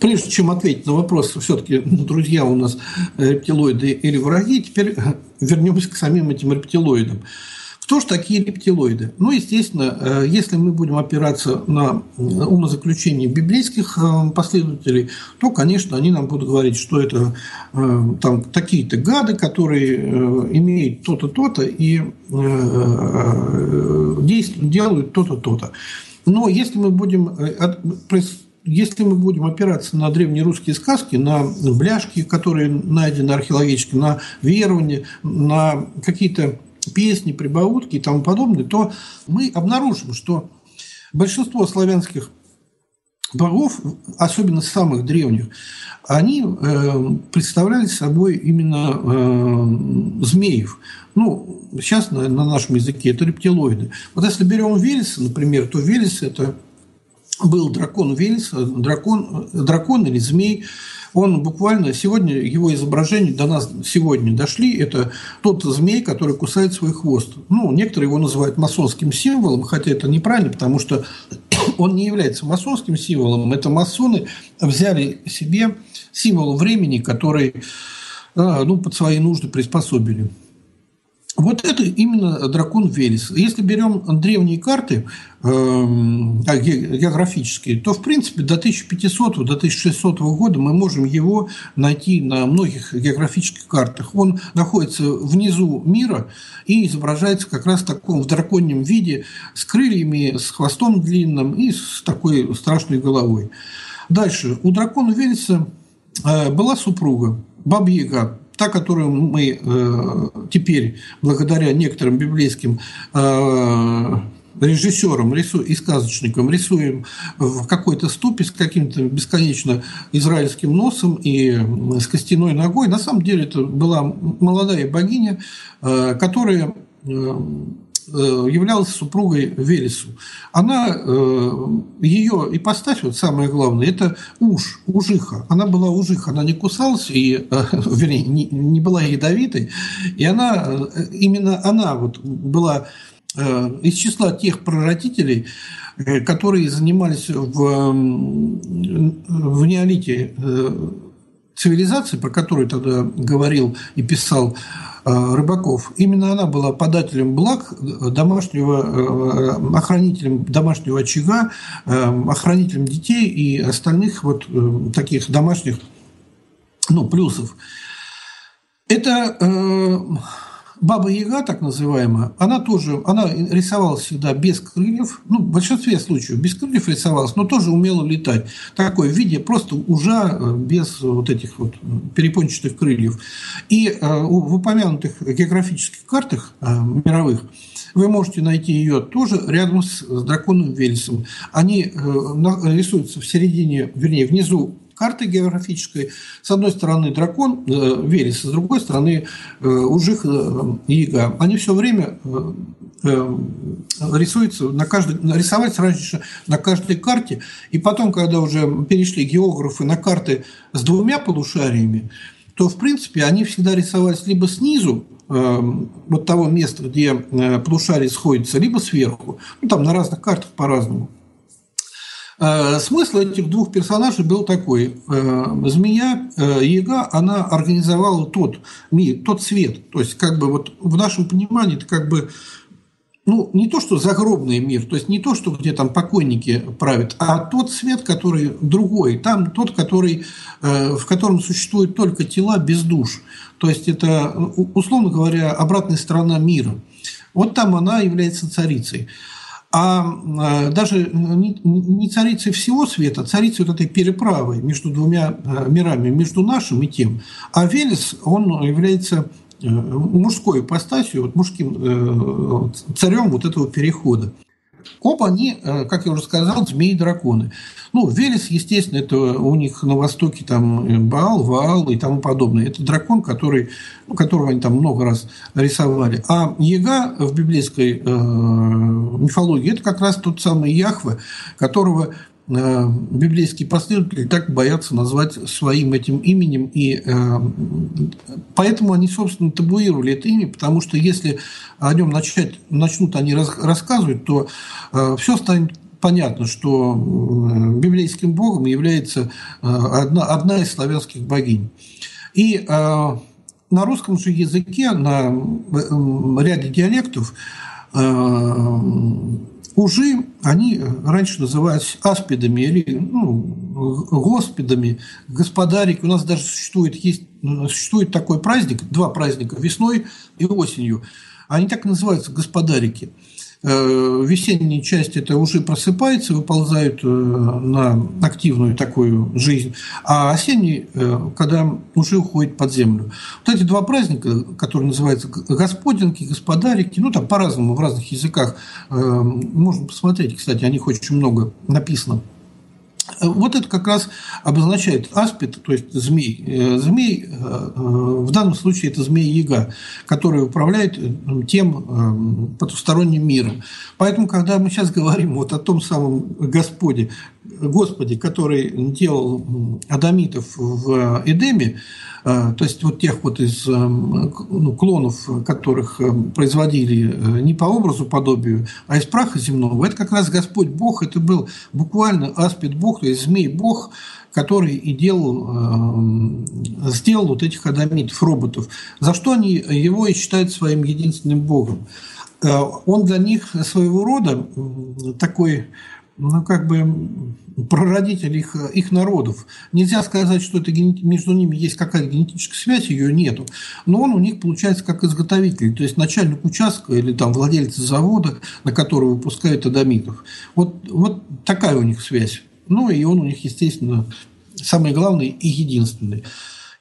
прежде чем ответить на вопрос, все-таки друзья у нас рептилоиды или враги, теперь вернемся к самим этим рептилоидам. Кто же такие рептилоиды? Ну, естественно, э, если мы будем опираться на умозаключения библейских э, последователей, то, конечно, они нам будут говорить, что это э, там такие-то гады, которые имеют то-то, то-то и делают то-то, то-то. Но если мы будем если мы будем опираться на древнерусские сказки, на бляшки, которые найдены археологически, на верования, на какие-то песни, прибаутки и тому подобное, то мы обнаружим, что большинство славянских богов, особенно самых древних, они э, представляли собой именно э, змеев. Ну, сейчас на, на нашем языке это рептилоиды. Вот если берем Велеса, например, то Велес – это был дракон Велеса, дракон, дракон или змей, он буквально сегодня, его изображения до нас сегодня дошли. Это тот змей, который кусает свой хвост. Ну, некоторые его называют масонским символом, хотя это неправильно, потому что он не является масонским символом. Это масоны взяли себе символ времени, который а, ну, под свои нужды приспособили. Вот это именно дракон Велес. Если берем древние карты э, географические, то, в принципе, до 1500 до 1600 года мы можем его найти на многих географических картах. Он находится внизу мира и изображается как раз в таком в драконьем виде, с крыльями, с хвостом длинным и с такой страшной головой. Дальше. У дракона Велеса э, была супруга, Баба Яга, та, которую мы э, теперь, благодаря некоторым библейским э, режиссером рису, и сказочником рисуем в какой-то ступе с каким-то бесконечно израильским носом и с костяной ногой. На самом деле это была молодая богиня, э, которая Э, являлась супругой Велесу. Она, э, ее ипостась, вот самое главное, это уж, ужиха. Она была ужиха, она не кусалась, и, э, вернее, не, не была ядовитой, и она, именно она вот была из числа тех прародителей, которые занимались в, в неолите цивилизации, про которую тогда говорил и писал Э, Рыбаков. Именно она была подателем благ домашнего, э, охранителем домашнего очага, э, охранителем детей и остальных вот таких домашних ну, плюсов. Это Баба Яга, так называемая, она тоже, она рисовалась всегда без крыльев, ну, в большинстве случаев без крыльев рисовалась, но тоже умела летать. Такое в виде просто ужа э, без вот этих вот перепончатых крыльев. И э, в упомянутых географических картах э, мировых вы можете найти ее тоже рядом с драконом Вельсом. Они рисуются в середине, вернее, внизу карты географической. С одной стороны дракон э, Велес, с другой стороны э, Ужих э, Яга. Они все время э, э, рисуются на каждой, рисовать раньше на каждой карте. И потом, когда уже перешли географы на карты с двумя полушариями, то, в принципе, они всегда рисовались либо снизу, э, вот того места, где э, полушарие сходится, либо сверху. Ну, там на разных картах по-разному. Э, смысл этих двух персонажей был такой. Э, змея э, Яга, она организовала тот мир, тот свет. То есть, как бы вот в нашем понимании, это как бы ну, не то, что загробный мир, то есть не то, что где там покойники правят, а тот свет, который другой, там тот, который, в котором существуют только тела без душ. То есть это, условно говоря, обратная сторона мира. Вот там она является царицей а, а даже не царицей всего света, а царицей вот этой переправы между двумя э, мирами, между нашим и тем. А Велес, он является э, мужской ипостасью, вот мужским э, царем вот этого перехода. Оба они, как я уже сказал, змеи-драконы. Ну, Велес, естественно, это у них на Востоке там э, Баал, Ваал и тому подобное. Это дракон, который, ну, которого они там много раз рисовали. А Ега в библейской э, мифологии – это как раз тот самый Яхве, которого э, библейские последователи так боятся назвать своим этим именем, и э, поэтому они, собственно, табуировали это имя, потому что если о нем начать, начнут они раз, рассказывать, то э, все станет понятно, что библейским богом является э, одна, одна из славянских богинь. И э, на русском же языке, на ряде диалектов, Ужи, они раньше назывались аспидами или ну, господами, господарики. У нас даже существует, есть, существует такой праздник, два праздника, весной и осенью. Они так и называются, господарики. Э, весенняя часть это уже просыпается, выползают э, на активную такую жизнь, а осенний, э, когда уже уходит под землю. Вот эти два праздника, которые называются Господинки, Господарики, ну там по-разному, в разных языках, можно посмотреть, кстати, о них очень много написано – вот это как раз обозначает аспид, то есть змей. Э, змей, э, э, в данном случае это змей-яга, который управляет тем потусторонним миром. Поэтому, когда мы сейчас говорим вот о том самом Господе, Господе, который делал адамитов в Эдеме, а, то есть вот тех вот из эм, ну, клонов, которых производили э, не по образу подобию, а из праха земного, это как раз Господь Бог, это был буквально аспид Бог, то есть змей Бог, который и делал, сделал вот этих адамитов, роботов, за что они его и считают своим единственным Богом. Э, он для них своего рода такой ну, как бы прародитель их, их народов. Нельзя сказать, что это между ними есть какая-то генетическая связь, ее нету. Но он у них получается как изготовитель, то есть начальник участка или там владелец завода, на который выпускают адамитов. Вот, вот такая у них связь. Ну и он у них, естественно, самый главный и единственный.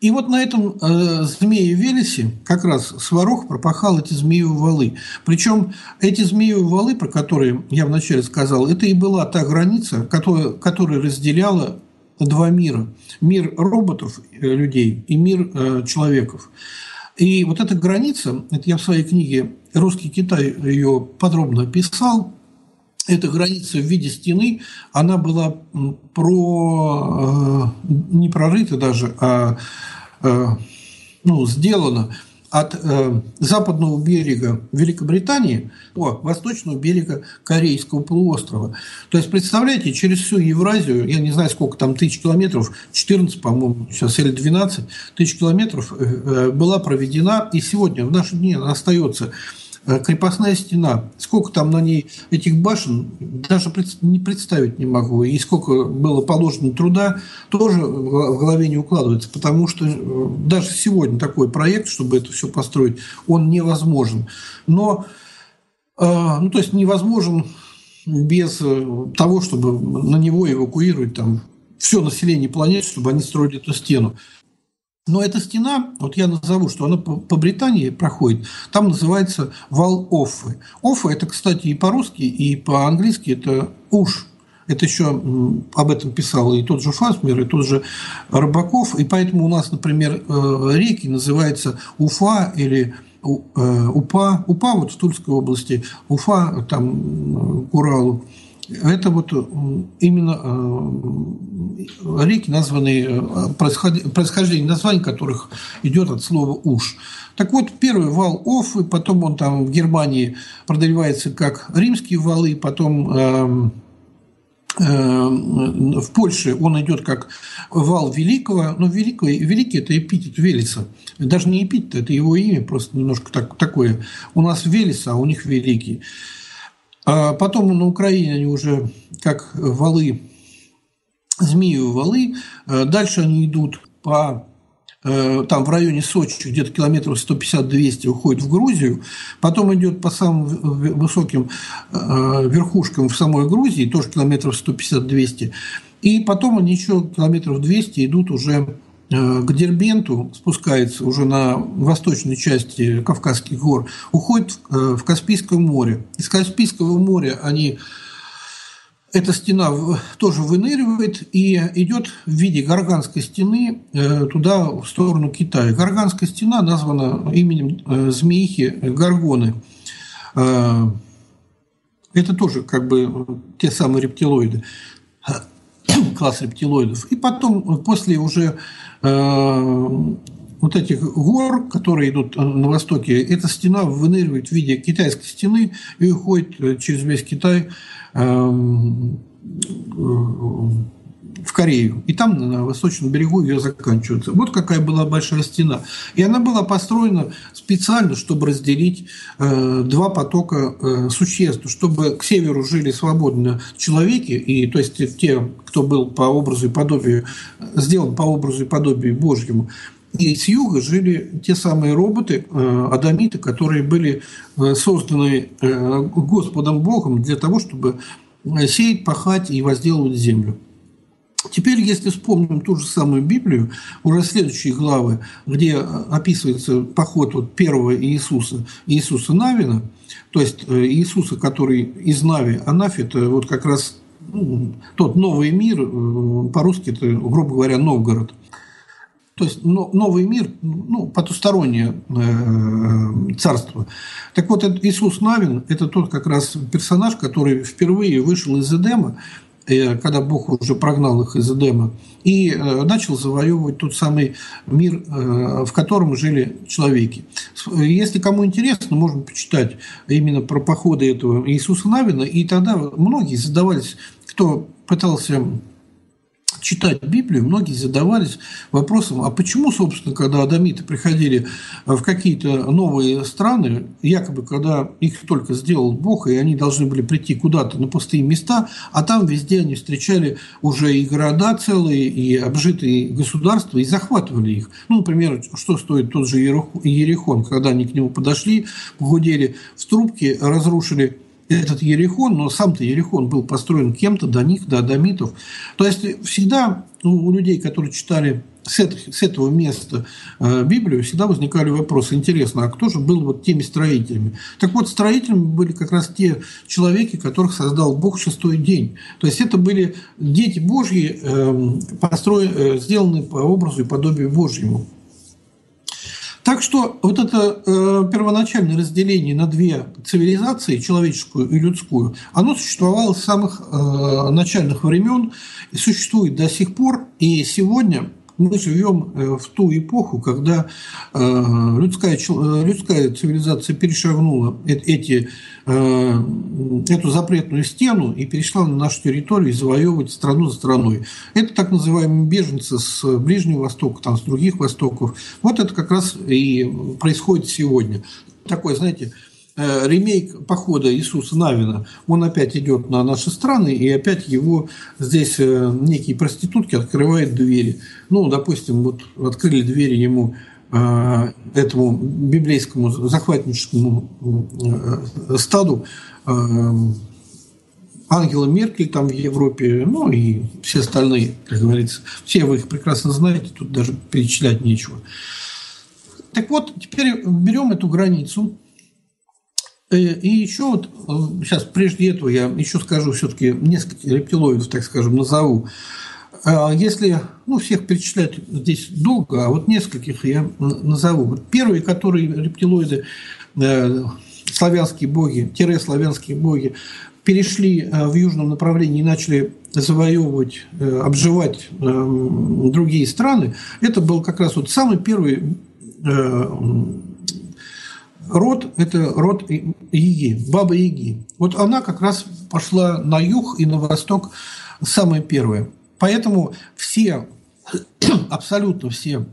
И вот на этом э, змее Велесе как раз Сварог пропахал эти змеевые валы. Причем эти змеевые валы, про которые я вначале сказал, это и была та граница, которая, которая разделяла два мира. Мир роботов, э, людей, и мир э, человеков. И вот эта граница, это я в своей книге «Русский Китай» ее подробно описал, эта граница в виде стены, она была про, э, не прорыта даже, а ну, сделана от э, западного берега Великобритании по восточного берега Корейского полуострова. То есть, представляете, через всю Евразию, я не знаю, сколько там тысяч километров, 14, по-моему, сейчас или 12 тысяч километров была проведена, и сегодня, в наши дни, она остается Э, крепостная стена, сколько там на ней этих башен, даже не представить не могу. И сколько было положено труда, тоже в голове не укладывается, потому что э, даже сегодня такой проект, чтобы это все построить, он невозможен. Но, э, ну, то есть невозможен без того, чтобы на него эвакуировать там все население планеты, чтобы они строили эту стену. Но эта стена, вот я назову, что она по, Британии проходит, там называется вал Оффы. Оффы – это, кстати, и по-русски, и по-английски это уж. Это еще об этом писал и тот же Фасмер, и тот же Рыбаков. И поэтому у нас, например, э, реки называются Уфа или э, Упа. Упа вот в Тульской области, Уфа там к Уралу. Это вот именно э, реки, названные, э, происхождение названий которых идет от слова «уж». Так вот, первый вал Оффы, потом он там в Германии продавается как римские валы, потом эм, э, в Польше он идет как вал Великого, но Великий, Великий – это эпитет Велеса. Даже не эпитет, это его имя, просто немножко так, такое. У нас Велеса, а у них Великий. А потом на Украине они уже как валы, змею валы. Э, дальше они идут по э, там в районе Сочи, где-то километров 150-200 уходит в Грузию, потом идет по самым высоким э, верхушкам в самой Грузии, тоже километров 150-200, и потом они еще километров 200 идут уже к Дербенту спускается уже на восточной части Кавказских гор, уходит в э, Каспийское море. Из Каспийского моря они эта стена тоже выныривает и идет в виде Гарганской стены э, туда, в сторону Китая. Гарганская стена названа именем змеихи Гаргоны. Это тоже как бы те самые рептилоиды, класс рептилоидов. И потом, после уже Э, вот этих гор, которые идут на востоке, эта стена выныривает в виде китайской стены и уходит э, через весь Китай эм, в Корею. И там на восточном берегу ее заканчивается. Вот какая была большая стена. И она была построена специально, чтобы разделить э, два потока э, существ, чтобы к северу жили свободно человеки, и то есть те, кто был по образу и подобию, сделан по образу и подобию Божьему, и с юга жили те самые роботы, э, адамиты, которые были э, созданы э, Господом Богом для того, чтобы сеять, пахать и возделывать землю. Теперь, если вспомним ту же самую Библию, уже следующие главы, где описывается поход вот первого Иисуса, Иисуса Навина, то есть Иисуса, который из Нави, а это вот как раз ну, тот новый мир, по-русски это, грубо говоря, Новгород – то есть новый мир, ну, потустороннее э, царство. Так вот, Иисус Навин – это тот как раз персонаж, который впервые вышел из Эдема, э, когда Бог уже прогнал их из Эдема, и э, начал завоевывать тот самый мир, в котором жили человеки. Если кому интересно, можно почитать именно про походы этого Иисуса Навина, и тогда многие задавались, кто пытался читать Библию, многие задавались вопросом, а почему, собственно, когда адамиты приходили в какие-то новые страны, якобы когда их только сделал Бог, и они должны были прийти куда-то на пустые места, а там везде они встречали уже и города целые, и обжитые государства, и захватывали их. Ну, например, что стоит тот же Ерехон, когда они к нему подошли, погудели в трубке, разрушили этот Ерехон, но сам-то Ерехон был построен кем-то до них, до адамитов. То есть всегда у людей, которые читали с, с этого места э, Библию, всегда возникали вопросы. Интересно, а кто же был вот теми строителями? Так вот, строителями были как раз те человеки, которых создал Бог в шестой день. То есть это были дети Божьи, построены, э, сделанные по образу и подобию Божьему. Так что вот это э, первоначальное разделение на две цивилизации, человеческую и людскую, оно существовало с самых э, начальных времен и существует до сих пор. И сегодня мы живем э, в ту эпоху, когда э, людская, э, людская цивилизация перешагнула эти, эту запретную стену и перешла на нашу территорию и завоевывать страну за страной. Это так называемые беженцы с Ближнего Востока, там, с других Востоков. Вот это как раз и происходит сегодня. Такое, знаете, Э, ремейк похода Иисуса Навина, он опять идет на наши страны, и опять его здесь э, некие проститутки открывают двери. Ну, допустим, вот открыли двери ему э, этому библейскому захватническому стаду Ангела Меркель там в Европе, ну и все остальные, как говорится. Все вы их прекрасно знаете, тут даже перечислять нечего. Так вот, теперь берем эту границу, Э, и еще вот, сейчас э, прежде этого я еще скажу все-таки несколько рептилоидов, так скажем, назову. А если, ну, всех перечислять здесь долго, а вот нескольких я назову. Первые, которые рептилоиды, э, славянские боги, тире славянские боги, перешли в южном направлении и начали завоевывать, обживать другие страны, это был как раз вот самый первый род – это род Иги, Баба Яги. Вот она как раз пошла на юг и на восток самая первая. Поэтому все, абсолютно все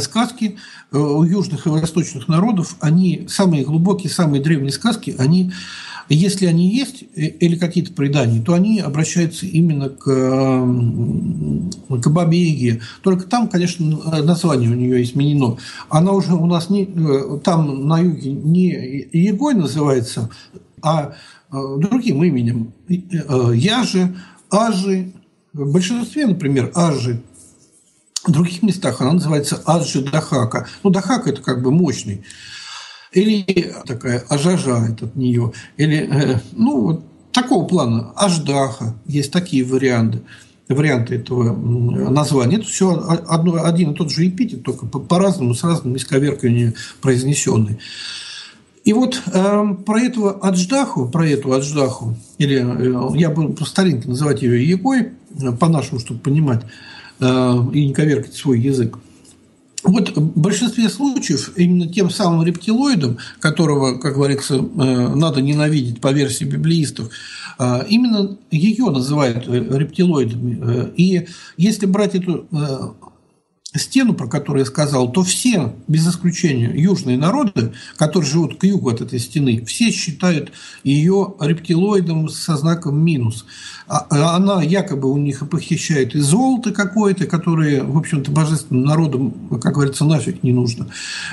сказки э, у южных и восточных народов, они самые глубокие, самые древние сказки, они если они есть э, или какие-то предания, то они обращаются именно к, к Бабе Яге. Только там, конечно, название у нее изменено. Она уже у нас не, э, там на юге не Егой называется, а э, другим именем. Яжи, Ажи. В большинстве, например, Ажи в других местах она называется Аджи Дахака. Ну, Дахака – это как бы мощный. Или такая ажажа от нее. Или, э, ну, такого плана. Аждаха. Есть такие варианты варианты этого названия. Это все одно, один и тот же эпитет, только по-разному, с разным исковерканием произнесенный. И вот э, про этого Адждаху, про эту Адждаху, или э, я буду по старинке называть ее Егой, э, по-нашему, чтобы понимать, э, и не коверкать свой язык. Вот в большинстве случаев именно тем самым рептилоидом, которого, как говорится, э, надо ненавидеть по версии библеистов, э, именно ее называют рептилоидами. И если брать эту стену, про которую я сказал, то все, без исключения, южные народы, которые живут к югу от этой стены, все считают ее рептилоидом со знаком минус. А, а она якобы у них похищает и золото какое-то, которое, в общем-то, божественным народам, как говорится, нафиг не нужно.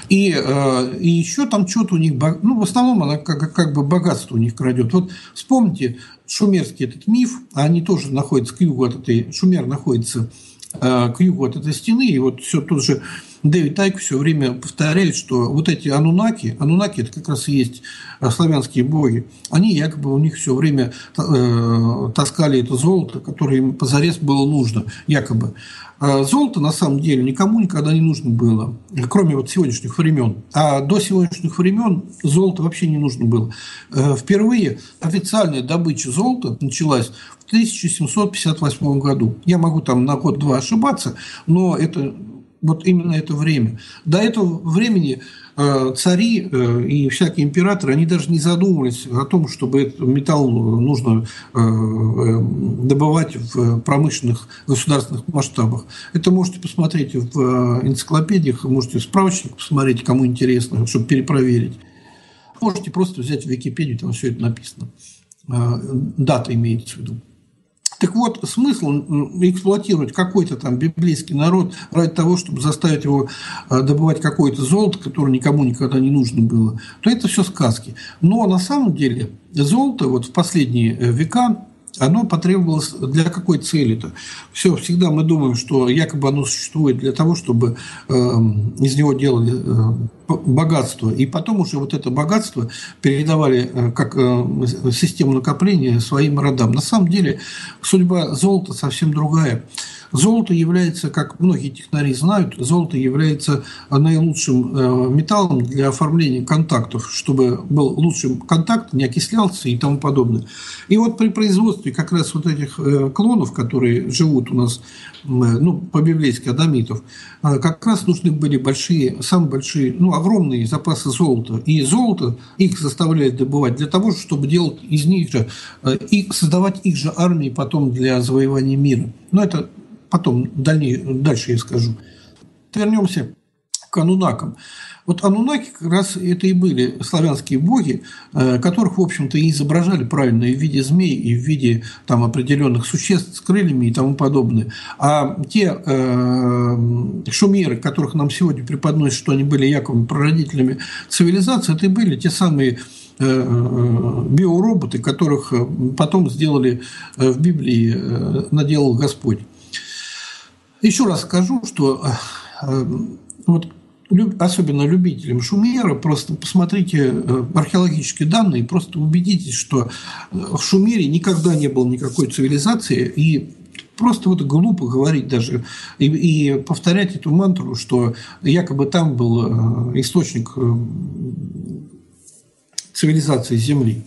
И, э, и еще там что-то у них, ну, в основном она как, как бы богатство у них крадет. Вот вспомните шумерский этот миф, они тоже находятся к югу от этой, Шумер находится к югу от этой стены. И вот все тот же Дэвид Тайк все время повторяет, что вот эти анунаки, анунаки это как раз и есть э, славянские боги, они якобы у них все время э, таскали это золото, которое им позарез было нужно, якобы. А золото на самом деле никому никогда не нужно было, кроме вот сегодняшних времен. А до сегодняшних времен золото вообще не нужно было. Впервые официальная добыча золота началась в 1758 году. Я могу там на год-два ошибаться, но это вот именно это время. До этого времени э, цари э, и всякие императоры, они даже не задумывались о том, чтобы этот металл нужно э, добывать в промышленных государственных масштабах. Это можете посмотреть в энциклопедиях, можете в справочник посмотреть, кому интересно, чтобы перепроверить. Можете просто взять в Википедию, там все это написано. Дата имеется в виду. Так вот, смысл эксплуатировать какой-то там библейский народ ради того, чтобы заставить его э, добывать какое-то золото, которое никому никогда не нужно было, то это все сказки. Но на самом деле золото вот в последние э, века оно потребовалось для какой цели-то? Все, всегда мы думаем, что якобы оно существует для того, чтобы э, из него делали э, богатство. И потом уже вот это богатство передавали э, как э, систему накопления своим родам. На самом деле судьба золота совсем другая. Золото является, как многие технари знают, золото является наилучшим э, металлом для оформления контактов, чтобы был лучший контакт, не окислялся и тому подобное. И вот при производстве как раз вот этих э, клонов, которые живут у нас ну, по-библейски адамитов, э, как раз нужны были большие, самые большие, ну, огромные запасы золота. И золото их заставляет добывать для того, чтобы делать из них же, и создавать их же армии потом для завоевания мира. Но это потом дальней, дальше я скажу. Вернемся к анунакам. Вот анунаки как раз это и были славянские боги, э, которых, в общем-то, и изображали правильно и в виде змей, и в виде там, определенных существ с крыльями и тому подобное. А те э, шумеры, которых нам сегодня преподносят, что они были якобы прародителями цивилизации, это и были те самые э, э, биороботы, которых потом сделали в Библии, наделал Господь. Еще раз скажу, что э, вот особенно любителям Шумера, просто посмотрите э, археологические данные, просто убедитесь, что в Шумере никогда не было никакой цивилизации, и просто вот глупо говорить даже и, и повторять эту мантру, что якобы там был э, источник цивилизации Земли.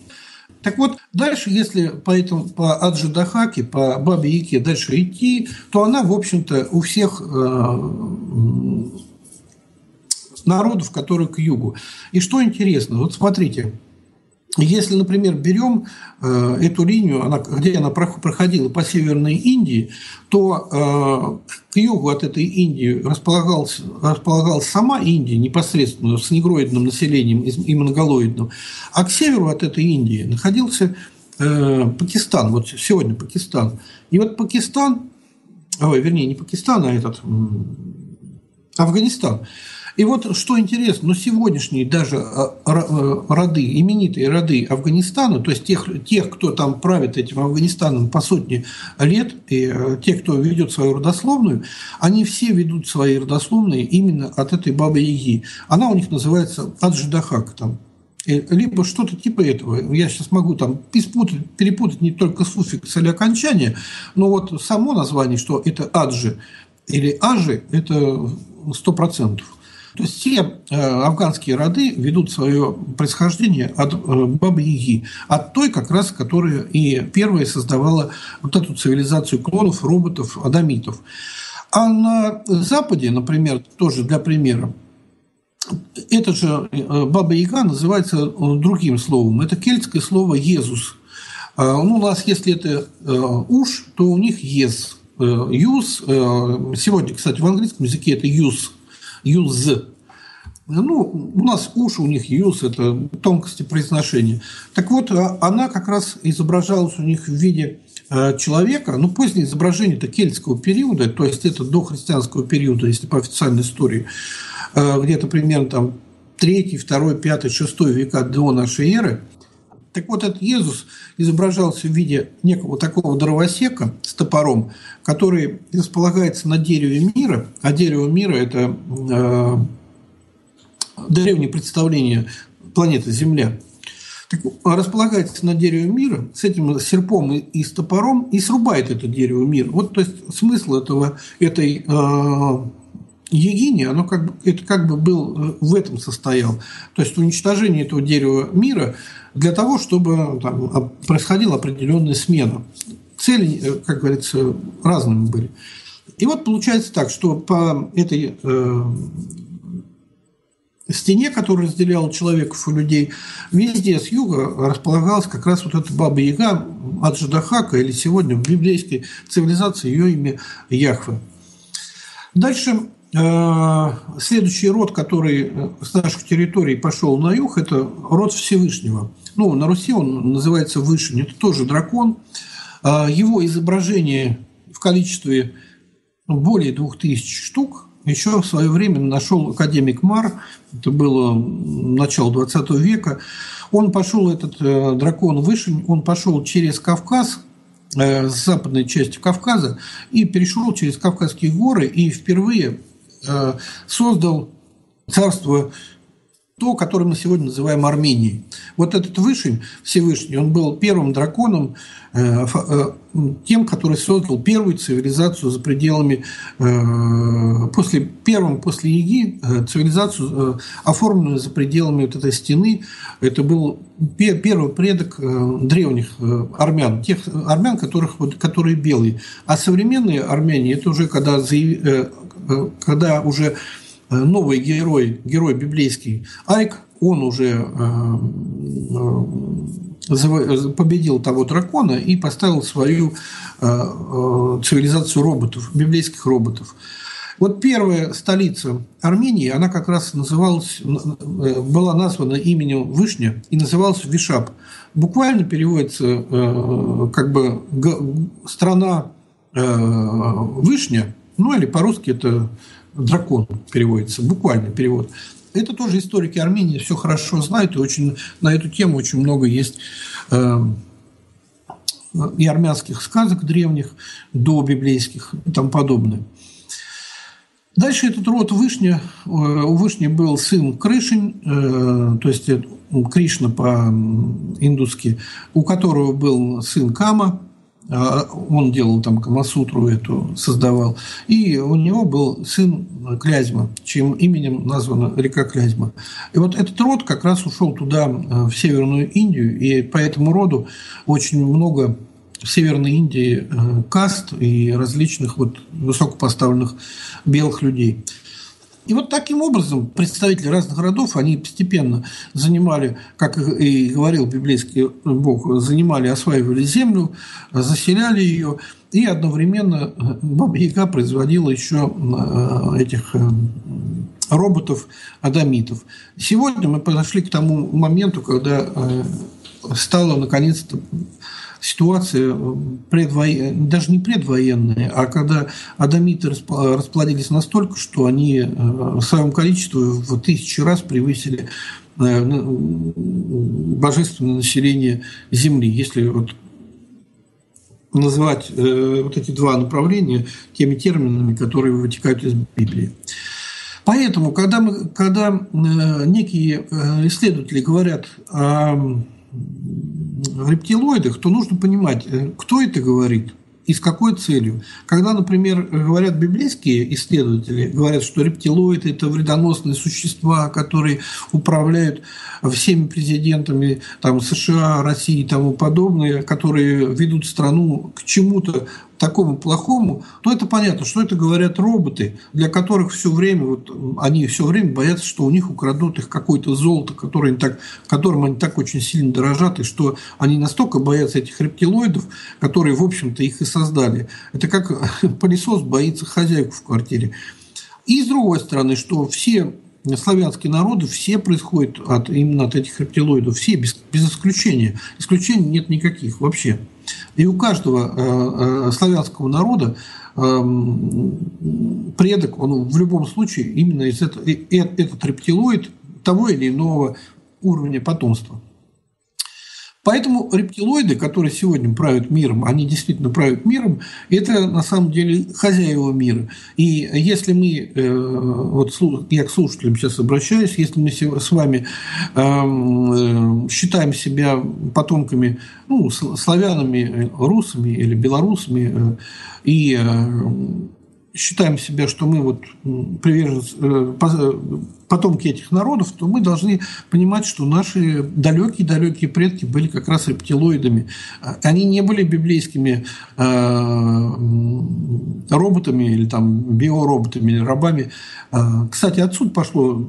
Так вот, дальше, если по, этому, по Аджидахаке, по Бабе Яке дальше идти, то она, в общем-то, у всех э, народов, которые к югу. И что интересно, вот смотрите, если, например, берем э, эту линию, она, где она проходила по Северной Индии, то э, к югу от этой Индии располагалась, располагалась сама Индия непосредственно с негроидным населением и монголоидным, а к северу от этой Индии находился э, Пакистан, вот сегодня Пакистан. И вот Пакистан, ой, вернее, не Пакистан, а этот Афганистан – и вот что интересно, но сегодняшние даже а, э, роды, именитые роды Афганистана, то есть тех, тех, кто там правит этим Афганистаном по сотни лет, и э, те, кто ведет свою родословную, они все ведут свои родословные именно от этой бабы Яги. Она у них называется Аджидахак, там, э, либо что-то типа этого. Я сейчас могу там перепутать, перепутать не только суффикс или окончание, но вот само название, что это аджи или ажи, это сто процентов. То есть все э, афганские роды ведут свое происхождение от э, Бабы Яги, от той как раз, которая и первая создавала вот эту цивилизацию клонов, роботов, адамитов. А на Западе, например, тоже для примера, это же э, Баба Яга называется другим словом. Это кельтское слово «Езус». А, ну, у нас, если это «уж», то у них «ез». «Юз». Сегодня, кстати, в английском языке это «юз». «Юз». Ну, у нас уши, у них юз, это тонкости произношения. Так вот, а, она как раз изображалась у них в виде э, человека, ну, позднее изображение это кельтского периода, то есть это до христианского периода, если по официальной истории, э, где-то примерно там 3, 2, 5, 6 века до нашей эры. Так вот, этот Иисус изображался в виде некого такого дровосека с топором, который располагается на дереве мира, а дерево мира – это э, древнее представление планеты Земля, так, располагается на дереве мира с этим серпом и, и с топором и срубает это дерево мира. Вот то есть смысл этого, этой э, Егини, оно как бы, это как бы был э, в этом состоял. То есть уничтожение этого дерева мира для того, чтобы там, происходила определенная смена. Цели, э, как говорится, разными были. И вот получается так, что по этой э, стене, которая разделяла человеков и людей, везде с юга располагалась как раз вот эта Баба Яга от Жадахака, или сегодня в библейской цивилизации ее имя Яхве. Дальше следующий род, который с наших территорий пошел на юг, это род Всевышнего. Ну, на Руси он называется Вышень. Это тоже дракон. Э, его изображение в количестве более двух тысяч штук еще в свое время нашел академик Мар, это было начало 20 века, он пошел, этот э, дракон Вышень, он пошел через Кавказ, э, с западной части Кавказа, и перешел через Кавказские горы, и впервые э, создал царство то, которое мы сегодня называем Арменией. Вот этот Вышень, Всевышний, он был первым драконом, э, э, тем, который создал первую цивилизацию за пределами, э, после, первым после Яги, цивилизацию, оформленную за пределами вот этой стены. Это был первый предок древних армян, тех армян, которых, которые белые. А современные армяне, это уже когда, когда уже Э, новый герой, герой библейский Айк, он уже э, э, победил того дракона и поставил свою цивилизацию роботов, библейских роботов. Вот первая столица Армении, она как раз называлась, была названа именем Вышня и называлась Вишап. Буквально переводится как бы страна Вышня, ну или по-русски это дракон переводится, буквально перевод. Это тоже историки Армении все хорошо знают, и очень, на эту тему очень много есть э, и армянских сказок древних, до библейских и тому подобное. Дальше этот род Вышня, э, у Вышни был сын Крышень, э, то есть Кришна по-индуски, у которого был сын Кама, он делал там Камасутру эту, создавал. И у него был сын Клязьма, чьим именем названа река Клязьма. И вот этот род как раз ушел туда, э, в Северную Индию, и по этому роду очень много в Северной Индии э, каст и различных вот высокопоставленных белых людей. И вот таким образом представители разных родов, они постепенно занимали, как и говорил библейский Бог, занимали, осваивали землю, заселяли ее, и одновременно Баба Яга производила еще э, этих э, роботов, адамитов. Сегодня мы подошли к тому моменту, когда э, стало наконец-то ситуация э, предвоенная, даже не предвоенная, а когда адамиты расплодились настолько, что они э, в своем количестве в тысячи раз превысили э, божественное население Земли. Если вот называть вот эти два направления теми терминами, которые вытекают из Библии. Поэтому, когда, мы, когда некие исследователи говорят о рептилоидах, то нужно понимать, э, кто это говорит и с какой целью. Когда, например, говорят библейские исследователи, говорят, что рептилоиды – это вредоносные существа, которые управляют всеми президентами там, США, России и тому подобное, которые ведут страну к чему-то такому плохому, то это понятно, что это говорят роботы, для которых все время, вот, они все время боятся, что у них украдут их какое-то золото, которое они так, которым они так очень сильно дорожат, и что они настолько боятся этих рептилоидов, которые, в общем-то, их и создали. Это как пылесос боится хозяйку в квартире. И с другой стороны, что все славянские народы все происходят от, именно от этих рептилоидов, все без, без исключения. Исключений нет никаких вообще. И у каждого э, э, славянского народа э, предок, он в любом случае именно из этого, этот рептилоид того или иного уровня потомства. Поэтому рептилоиды, которые сегодня правят миром, они действительно правят миром, это на самом деле хозяева мира. И если мы, э, вот я к слушателям сейчас обращаюсь, если мы с вами эм, э, считаем себя потомками, ну, славянами, русами или белорусами, и считаем себя, что мы вот приверженцы, э, потомки этих народов, то мы должны понимать, что наши далекие-далекие предки были как раз рептилоидами. Они не были библейскими э, роботами или там биороботами или рабами. Э, кстати, отсюда пошло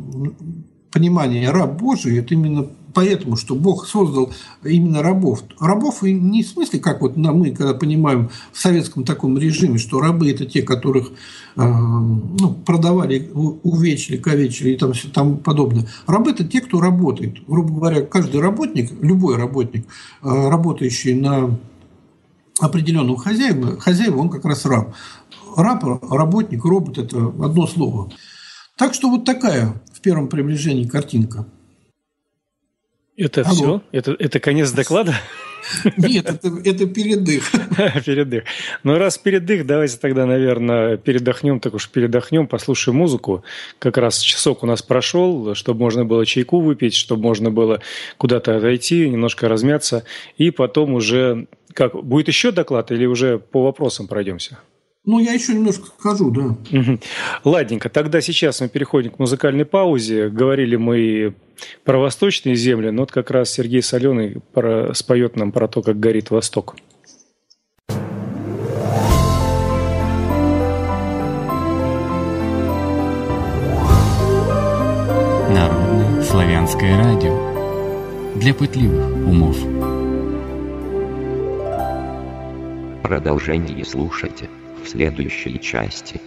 понимание раб Божий, это именно поэтому, что Бог создал именно рабов. Рабов и не в смысле, как вот мы, когда понимаем в советском таком режиме, что рабы – это те, которых э, ну, продавали, увечили, ковечили и там все там подобное. Рабы – это те, кто работает. Грубо говоря, каждый работник, любой работник, э, работающий на определенного хозяина, хозяева, он как раз раб. Раб, работник, робот – это одно слово. Так что вот такая в первом приближении картинка – это Алло. все? Это, это конец доклада? Нет, это, это передых. передых. Ну, раз передых, давайте тогда, наверное, передохнем, так уж передохнем, послушаем музыку. Как раз часок у нас прошел, чтобы можно было чайку выпить, чтобы можно было куда-то отойти, немножко размяться. И потом уже... Как, будет еще доклад или уже по вопросам пройдемся? Ну, я еще немножко скажу, да. Ладненько, тогда сейчас мы переходим к музыкальной паузе. Говорили мы про восточные земли, но вот как раз Сергей Соленый про, споет нам про то, как горит Восток. Народное славянское радио для пытливых умов. Продолжение слушайте в следующей части.